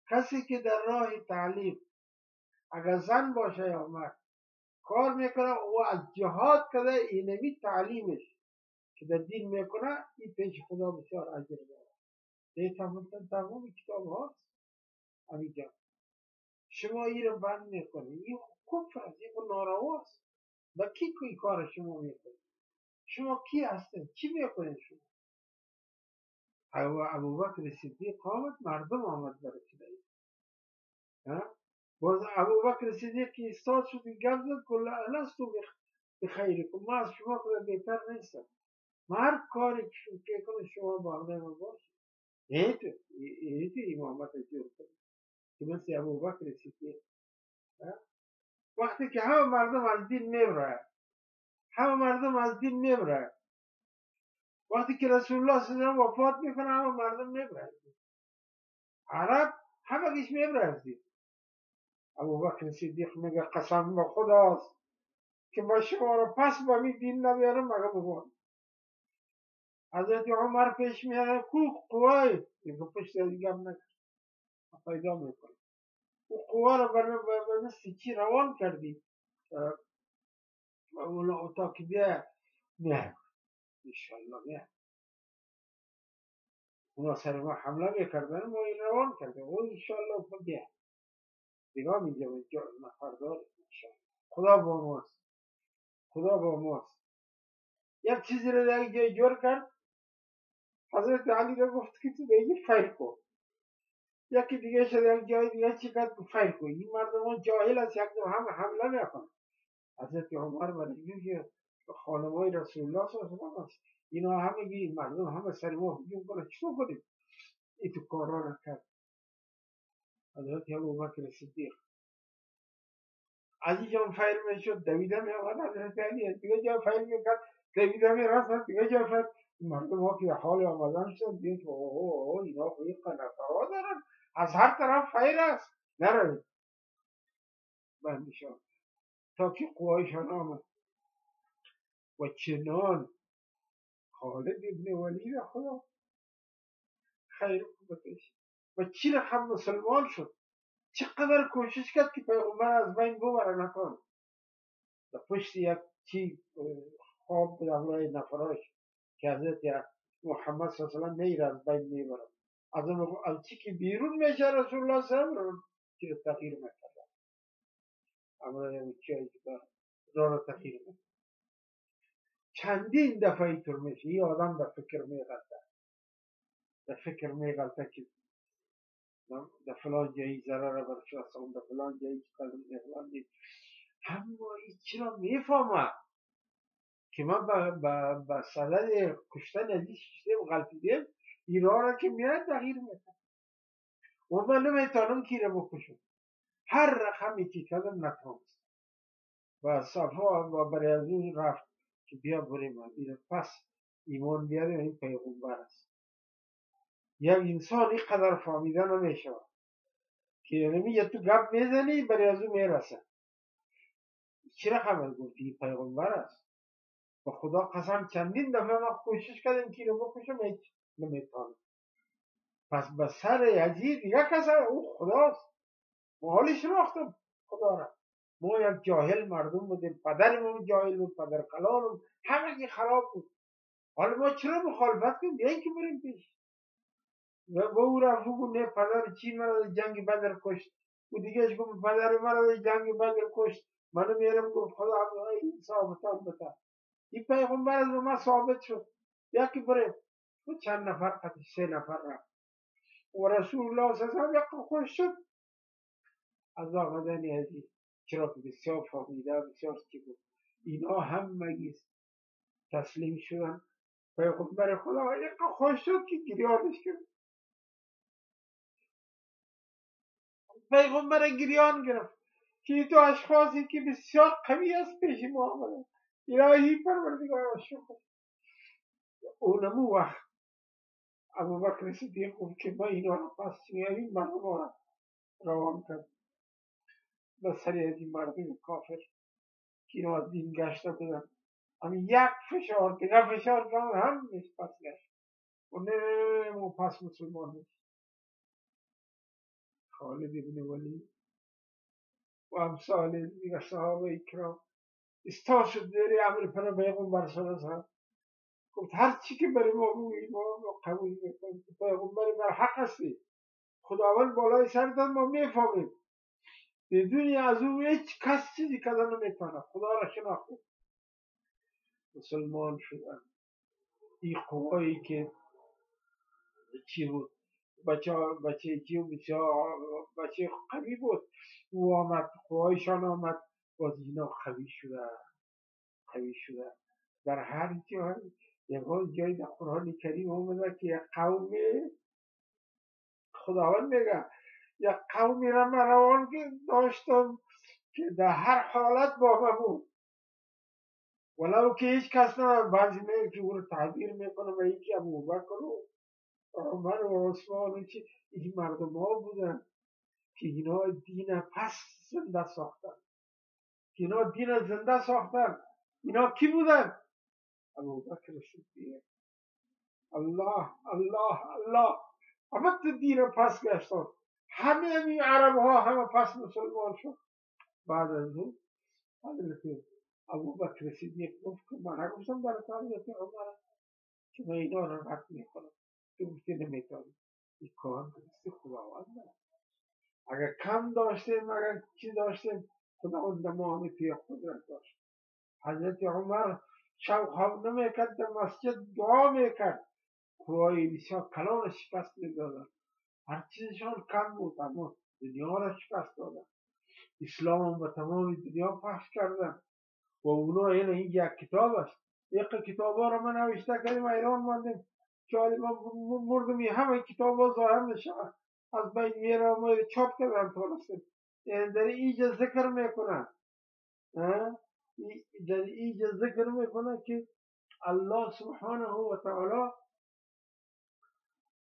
کسی که در راه تعلیم اگر زن باشه یا مرد کار می‌کنه او از جهاد کده اینمی تعلیمش که در دین می‌کنه این پیش خدا بسیار عجر داره. ده تمام کتاب هاست. همینجا شما این رو بند می‌کنید این کفر است این نارواست و کی این کار شما می‌کنید شما کی هستید چی می‌کنید شما؟ ابو بکر صدیق آمد مردم آمد برای باز ابو بکر صدیق که استاد شد گفت زد کل الستو بخیرکم ما از شما خدا بهتر نیستم. ما هر کاری که کنه شما باقی ما باشید. ایتو ایتو امامت جور کنید که مثل ابو بکر صدیق. وقتی که همه مردم از دین می‌برن همه مردم از دین می‌برن وقتی که رسول الله صلی الله وفات می‌کنه همه مردم می‌برن عرب همه گیش می‌برن دین ابو بکر صدیق میگه قسم به خداست که با شما رو پس با می دین نبیارم مگه بگون حضرت عمر پیش میاره کو قوای دیگه پشت دیگه هم پیدا می‌کنه او قوا رو بر مثل چی روان کردی. اون اتاق بیا نه. انشالله نه. اونا سر ما حمله می‌کردن ما این روان کرده او انشالله بیا نگاه نفر داره. خدا با ماست. خدا با ماست. یک چیزی رو در جای جور کرد. حضرت علی رو گفت که تو دیگه فیر کن. یکی دیگه شده یک جای دیگه چی کرد فیر کن. این مردمان جاهل است یک هم حمله میکن حضرت عمر برای که خانمای رسول الله صلی الله علیه و اینا همه گی مردم همه سر ما هجوم کنه چطور کنیم این تو کارا کرد. حضرت ابو بکر صدیق. علی جان فیر می‌شد دویده می آمد حضرت علی دیگه جا فیر می‌کرد دویده می رفت دیگه جا فیر مردم ها که حال آمدن شد دید اوه اینا خوی قنفرا دارن. از هر طرف فیر است. نروید. بندی شد تا که قوایشان آمد؟ و چنان. خالد ابن ولید خدا. خیر. بکش و چی هم مسلمان شد. چقدر کوشش کرد که پیغمبر از بین ببره نکن در پشت یک چی خواب به همراه نفراش که حضرت محمد صلی وسلم میره از بین می‌بره. از اون از چی که بیرون میشه رسول الله صلی وسلم چی رو تغییر می‌کرده امرای چی؟ را رو تغییر می‌کرده چندین دفعه اینطور میشه. یه آدم در فکر میغلطه. در فکر میغلطه که در فلان جایی ضرر برشاستم در فلان جایی قدم فلان جایی. اما این چرا می‌فهمم. که من به صدد کشتن از این سیستم غلطیدم این راه را که میاد تغییر می‌کنم و من نمی‌تونم کی را بکشم هر رقمی که کردم نتونست و صفا و برای از اون رفت که بیا بریم. این پس ایمان بیاره این پیغمبر است. یک انسان اینقدر فهمیده نمیشه که یعنی یه تو گپ می‌زنی برای از اون می‌رسه. چرا خبر گفتی پیغمبر است؟ و خدا قسم چندین دفعه ما کوشش کردیم که رو بکشم هیچ نمی‌تونم. پس به سر یزید یک کس او خداست. ما حالش شناختم. خدا را. ما یک جاهل مردم بودیم پدرمون جاهل بود پدر کلال همه خراب بود. حالا ما چرا مخالفت کنیم؟ بیایی که بریم پیش. و او رفت نه پدر چی مرا جنگ بدر کشت؟ و دیگه گفت پدر مرا جنگ بدر کشت. منو میرم گفت خدا این ثابتان بتا این پیغمبر از ما ثابت شد. یکی بره. و چند نفر قطع سه نفر رفت. و رسول الله صلی الله علیه خوش شد. از آمدن عزیز. چرا که بسیار فهمیده بسیار چی بود. اینا هم مگیز تسلیم شدن. پیغمبر خدا یک خوش شد که گریانش کرد. پیغمبر گریان گرفت که تو اشخاصی که بسیار قوی است پیش ما آمدن الهی پروردگار شکر اونمو وقت ابو بکر صدیق گفت که ما اینا رو پس میاریم مردم را روان کرد به سری از این مردم کافر که اینا از دین گشته بودن همین یک فشار دیگه فشار کنن هم نیست پس گشت و نه پس مسلمان نیست خالد ابن ولید و امثال دیگر صحابه اکرام استا شد داری عمل پر پیغمبر صلی اللہ علیه گفت هر چی که برای ما روی ما قبول می‌کنیم. پیغمبر بر حق هستی. خداوند بالای سر ما می‌فهمیم. بدونی از او هیچ کس چیزی کردن نمی‌تونه. خدا را شناخته مسلمان شدن. این قوایی که چی بود؟ بچه بچه چی بسیار بچه قوی بود. او آمد قوایشان آمد. باز اینا قوی شده قوی شده در هر جای یک جایی در قرآن کریم آمده که قوم خداوند میگه یک قومی را من روان داشتم که در هر حالت با من بود. ولو که هیچ کس نه بعضی که او رو تعبیر می‌کنه و یکی ابو بکر عمر و عثمان چی این مردم ها بودن که اینا دین پس زنده ساختن. که اینا دین زنده ساختن. اینا کی بودن؟ ابو بکر صدیق. الله الله الله. همه دین پس گشتن. همه این عرب ها همه پس مسلمان شد. بعد از اون حضرت ابو بکر صدیق گفت که من نگفتم برای حضرت عمر که من اینا رو رد می‌کنم. تو گفتی نمی‌تونی این کار دست خداوند اگر کم داشتیم اگر چی داشتیم خداوند ما همه توی قدرت داشت. حضرت عمر شب خواب نمی‌کرد در مسجد دعا می‌کرد. کوهای بسیار کلان شکست می‌دادن. هر چیزشان کم بود اما دنیا را شکست دادن. اسلام به تمام دنیا پخش کردن. و اونا این این یک کتاب است. یک کتاب ها را من نوشته کردیم ایران ماندیم. که ما مردم همه کتاب ها ظاهر میشه. از بین میره و چاپ کردن تونستیم یعنی در اینجا ذکر می‌کنن. در اینجا ذکر می‌کنه که الله سبحانه و تعالی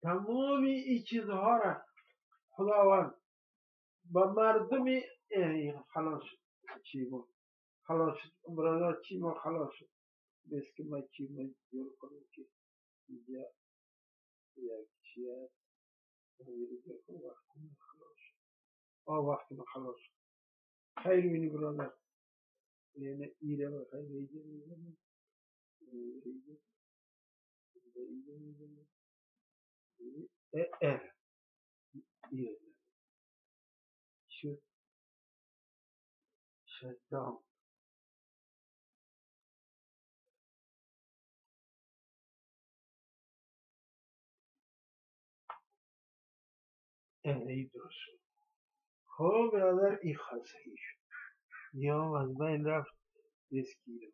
تمام این چیزها را خداوند با مردم خلاص چی بود خلاص برادر چی ما خلاص شد؟ بس که ما چی ما جور که اینجا یک چی هست وقتی ما خلاص شد آه وقتی ما خلاص شد خیر بینی برادر یعنی ایره و خیر ریجه می‌زنیم ریجه ریجه می‌زنیم ار ای درست خب برادر این خاصه شد نیام از بین رفت ریسکی